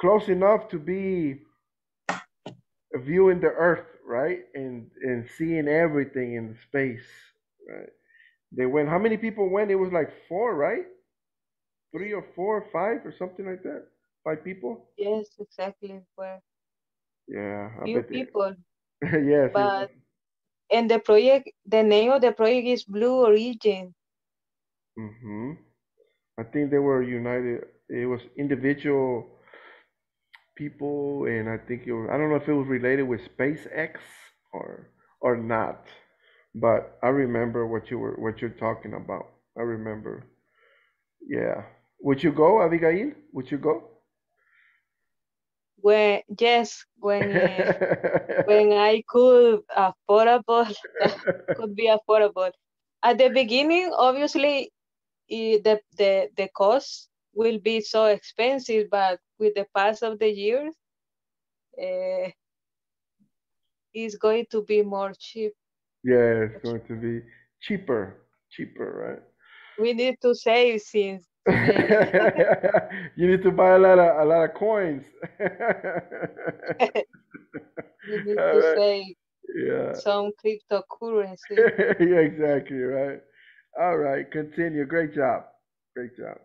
close enough to be viewing the Earth, right? And and seeing everything in space, right? They went. How many people went? It was like four, right? Three or four, five, or something like that. Five people. Yes, exactly. Where Yeah, I few people, yes, but and the project, the name of the project is Blue Origin. Hmm I think they were united. It was individual people, and I think it was, I don't know if it was related with SpaceX or or not, but I remember what you were what you're talking about. I remember. Yeah. Would you go, Abigail? Would you go? When yes, when uh, when I could affordable, could be affordable. At the beginning, obviously, the the the cost will be so expensive, but with the pass of the years, uh, it's going to be more cheap. Yeah, it's going to be cheaper, cheaper, right? We need to save since You need to buy a lot of a lot of coins. we need All to right. save Yeah. some cryptocurrency. Yeah, exactly, right. All right, continue. Great job. Great job.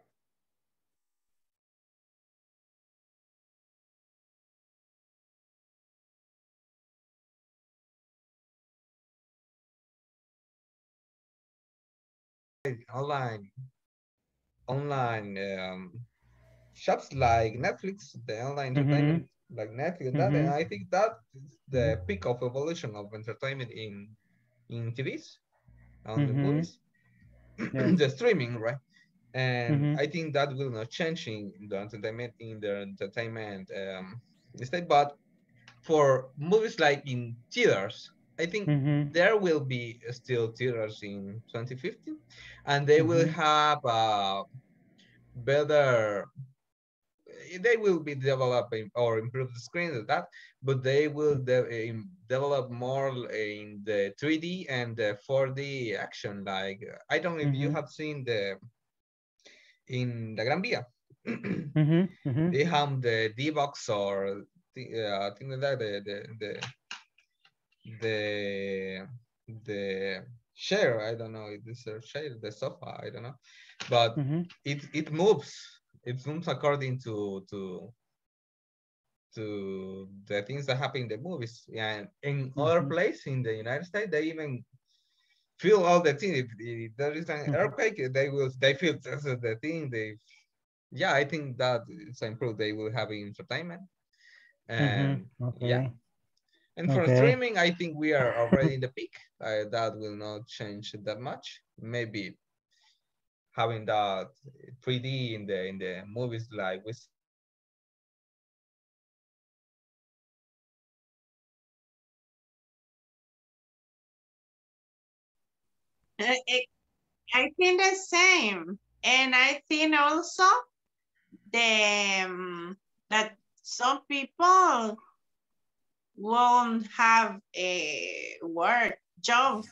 online online um, shops like Netflix, the online Mhm. entertainment like Netflix, and that, and Mhm. I think that is the peak of evolution of entertainment in in TVs, on the Mhm. movies, Yes. the streaming, right? and Mhm. I think that will not change in the entertainment in the entertainment um, state. But for movies like in theaters, I think Mhm. there will be still theaters in 2050, and they will Mhm. have a better. They will be developing or improve the screens and that, but they will de- develop more in the 3D and the 4D action. Like I don't know if you Mhm. have seen the in the Gran Via. Mhm, mhm. they have the D-Box or the, uh, thing like that, the, the, the, the, the chair, I don't know, if it's a chair, the sofa, I don't know, but Mhm. it, it moves, it moves according to, to, to the things that happen in the movies. And in other Mhm. places in the United States, they even feel all the things. If, if there is an Mhm. earthquake, they will, they feel this is the thing. They, yeah, I think that it's improved. They will have entertainment. And Okay. yeah. And for Okay. streaming, I think we are already in the peak. Uh, that will not change that much. Maybe having that 3D in the in the movies like we I, I- I think the same. And I think also the um, that some people won't have a work job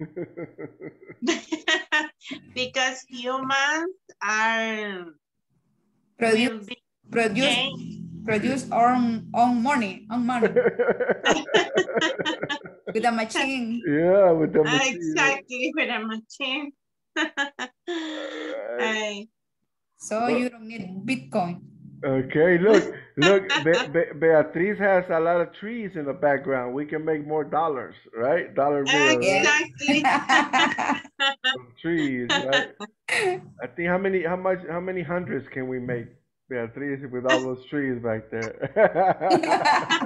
because humans are will Produce, be produce, gain- produce own, own money, own money. With a machine. Yeah, with the ah, machine. exactly with a machine. I, So you don't need Bitcoin. Okay, look, look, Be- Be- Beatriz has a lot of trees in the background. We can make more dollars, right? Dollar bills, exactly. From trees, right? I think how many, how much, how many hundreds can we make, Beatriz, with all those trees back there?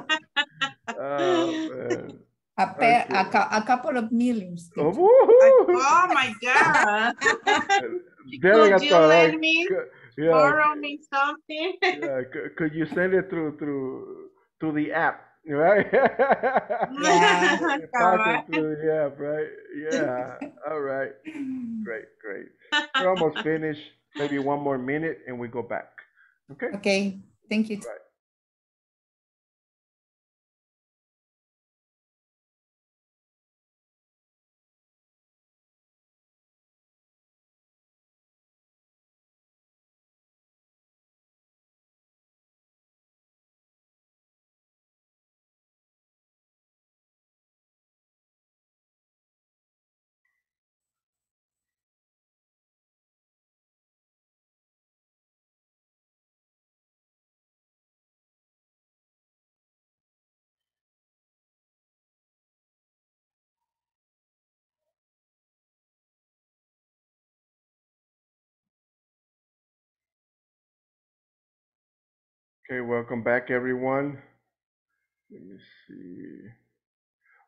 oh, man. A, pair, a, Okay. cou- a couple of millions. Oh, oh my God. Dele Could you gato, let like, me c- yeah, borrow me something? yeah, c- could you send it through through to the app, right? Yeah. Pass it through the app, right? Yeah. All right. Great, great. We're almost finished. Maybe one more minute and we go back. Okay. Okay, thank you. Right. Okay, welcome back, everyone. Let me see.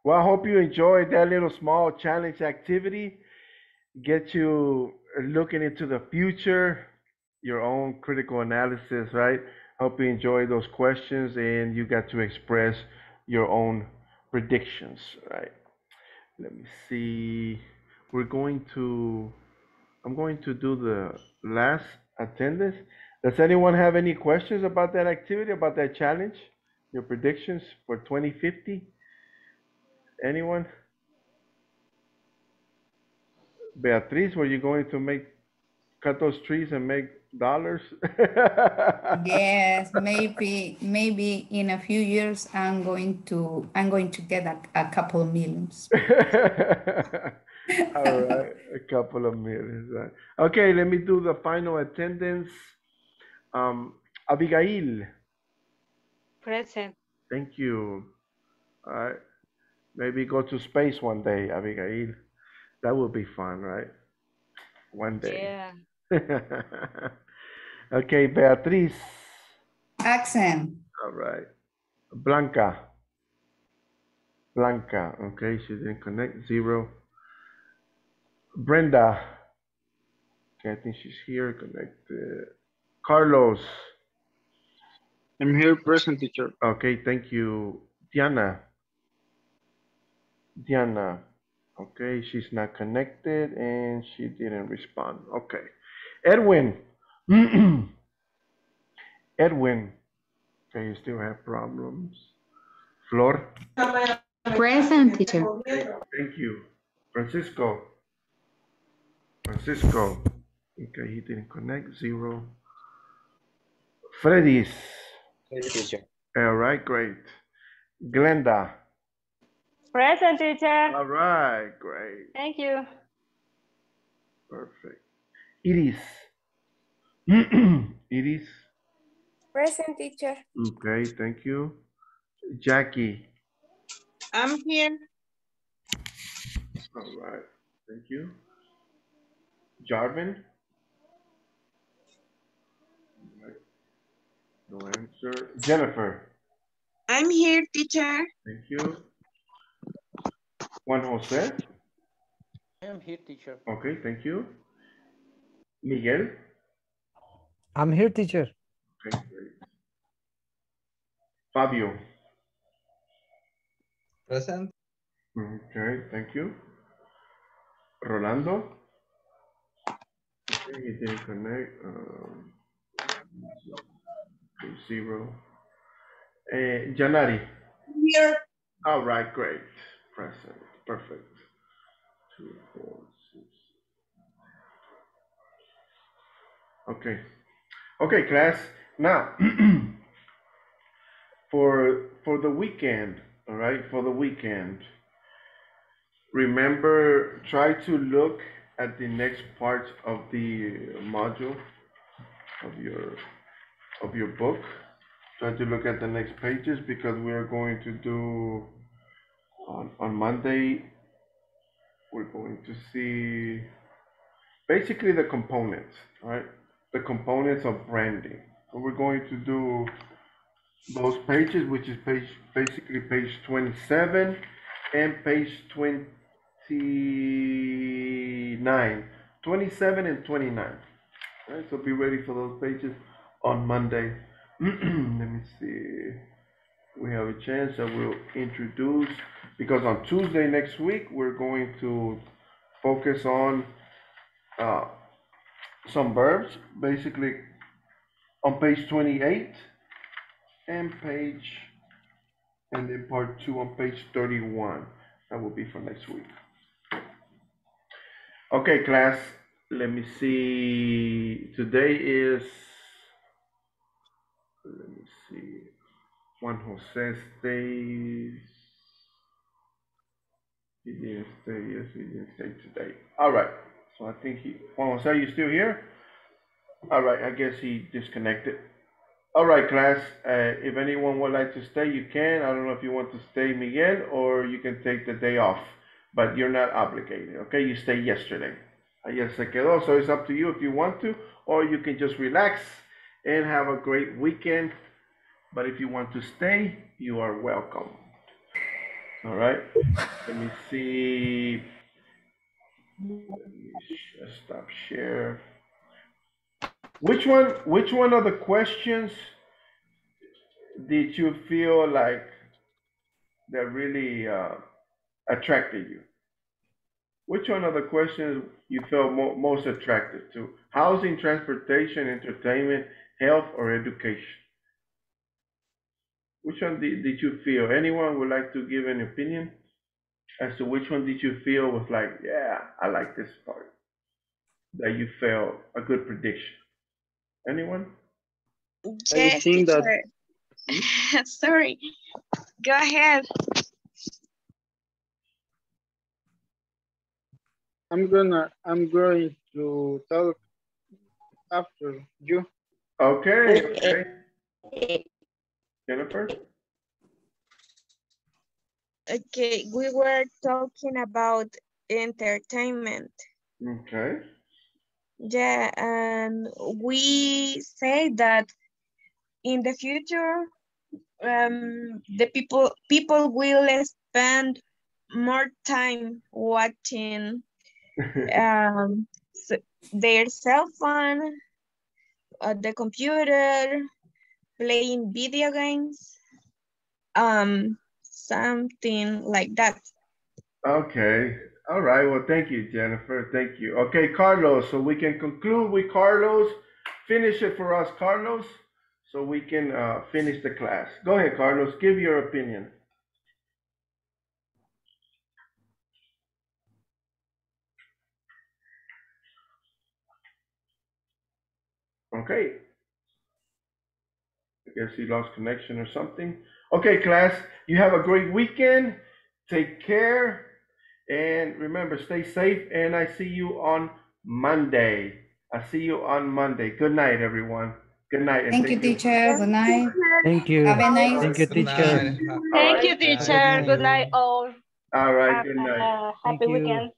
Well, I hope you enjoyed that little small challenge activity. Get you looking into the future, your own critical analysis, right? Hope you enjoyed those questions and you got to express your own predictions, right? Let me see. We're going to, I'm going to do the last attendance. Does anyone have any questions about that activity, about that challenge? Your predictions for 2050? Anyone? Beatriz, were you going to make, cut those trees and make dollars? Yes, maybe, maybe in a few years, I'm going to, I'm going to get a, a couple of millions. All right, a couple of millions. right. Okay, let me do the final attendance. Um, Abigail, Present. thank you. All right, maybe go to space one day, Abigail. That would be fun, right? One day. Yeah. Okay, Beatriz. Accent. All right. Blanca. Blanca. Okay, she didn't connect. Zero. Brenda. Okay, I think she's here, connected. Carlos. I'm here present, teacher. Okay, thank you. Diana. Diana. Okay, she's not connected and she didn't respond. Okay. Edwin. Edwin. Okay, you still have problems. Flor. Present, teacher. Okay, thank you. Francisco. Francisco. Okay, he didn't connect. Zero. Freddy's. Yes, teacher. All right, great. Glenda. Present, teacher. All right, great. Thank you. Perfect. Iris. Iris. Present teacher. Okay, thank you. Jackie. I'm here. All right, thank you. Jarvin. All right. No answer. Jennifer. I'm here, teacher. Thank you. Juan Jose. I am here, teacher. Okay, thank you. Miguel. I'm here, teacher. Okay, great. Fabio. Present. Okay, thank you. Rolando. Okay, he didn't connect. Um, okay, zero. Uh, Janari. Here. All right, great. Present. Perfect. Two, four, six. Okay. Okay, class. Now, for for the weekend, all right, for the weekend, remember try to look at the next part of the module of your of your book. Try to look at the next pages because we are going to do on on Monday. We're going to see basically the components, right? The components of branding. So we're going to do those pages, which is page basically page 27 and page 29. 27 and 29. Right, so be ready for those pages on Monday. Let me see. We have a chance that we'll introduce because on Tuesday next week we're going to focus on uh, some verbs, basically on page 28 and page and then part two on page 31. That will be for next week. Okay, class. Let me see. Today is. See. Juan Jose stays. He didn't stay. Yes, he didn't stay today. All right. So I think he. Juan Jose, you still here? All right. I guess he disconnected. All right, class. Uh, if anyone would like to stay, you can. I don't know if you want to stay, Miguel, or you can take the day off, but you're not obligated. Okay, you stay yesterday. Ayer se quedó, so it's up to you if you want to, or you can just relax and have a great weekend. But if you want to stay, you are welcome. All right. Let me see. Let me stop share. Which one? Which one of the questions did you feel like that really uh, attracted you? Which one of the questions you felt mo- most attracted to? Housing, transportation, entertainment, health, or education? Which one did, did you feel? Anyone would like to give an opinion as to which one did you feel was like, yeah, I like this part? That you felt a good prediction. Anyone? Yes, think that- hmm? Sorry. Go ahead. I'm gonna, I'm going to talk after you. Okay, okay. Okay, we were talking about entertainment. Okay. Yeah, and we say that in the future, um, the people people will spend more time watching um, their cell phone, uh, the computer, playing video games, um, something like that. Okay. All right. Well, thank you, Jennifer. Thank you. Okay, Carlos. So we can conclude with Carlos. Finish it for us, Carlos, so we can uh, finish the class. Go ahead, Carlos. Give your opinion. Okay. I guess he lost connection or something. Okay, class, you have a great weekend. Take care. And remember, stay safe. And I see you on Monday. I see you on Monday. Good night, everyone. Good night. and Thank you, teacher. Good night. Thank you. Have a nice- Thank you, teacher. night. Thank you, teacher. Good night, all. All right. Have Good night. a Thank happy you. weekend.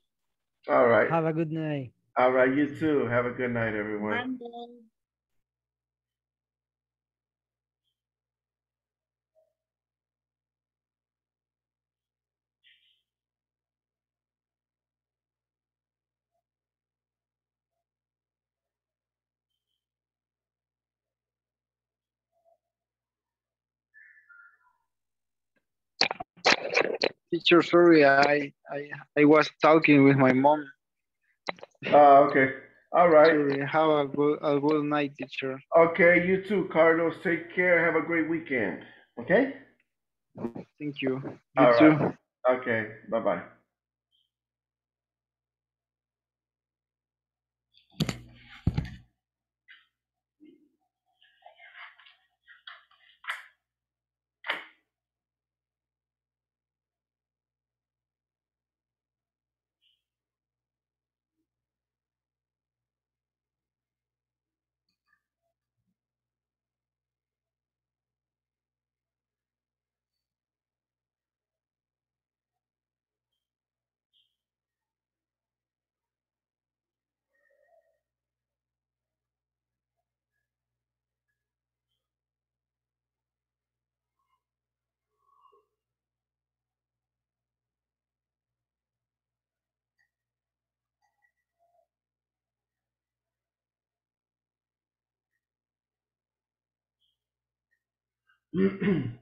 All right. Have a good night. All right. You too. Have a good night, everyone. Teacher, sorry, I, I, I was talking with my mom. Uh, okay. All right. Sorry, have a good, a good night, teacher. Okay. You too, Carlos. Take care. Have a great weekend. Okay. Thank you. You All too. right. Okay. Bye 嗯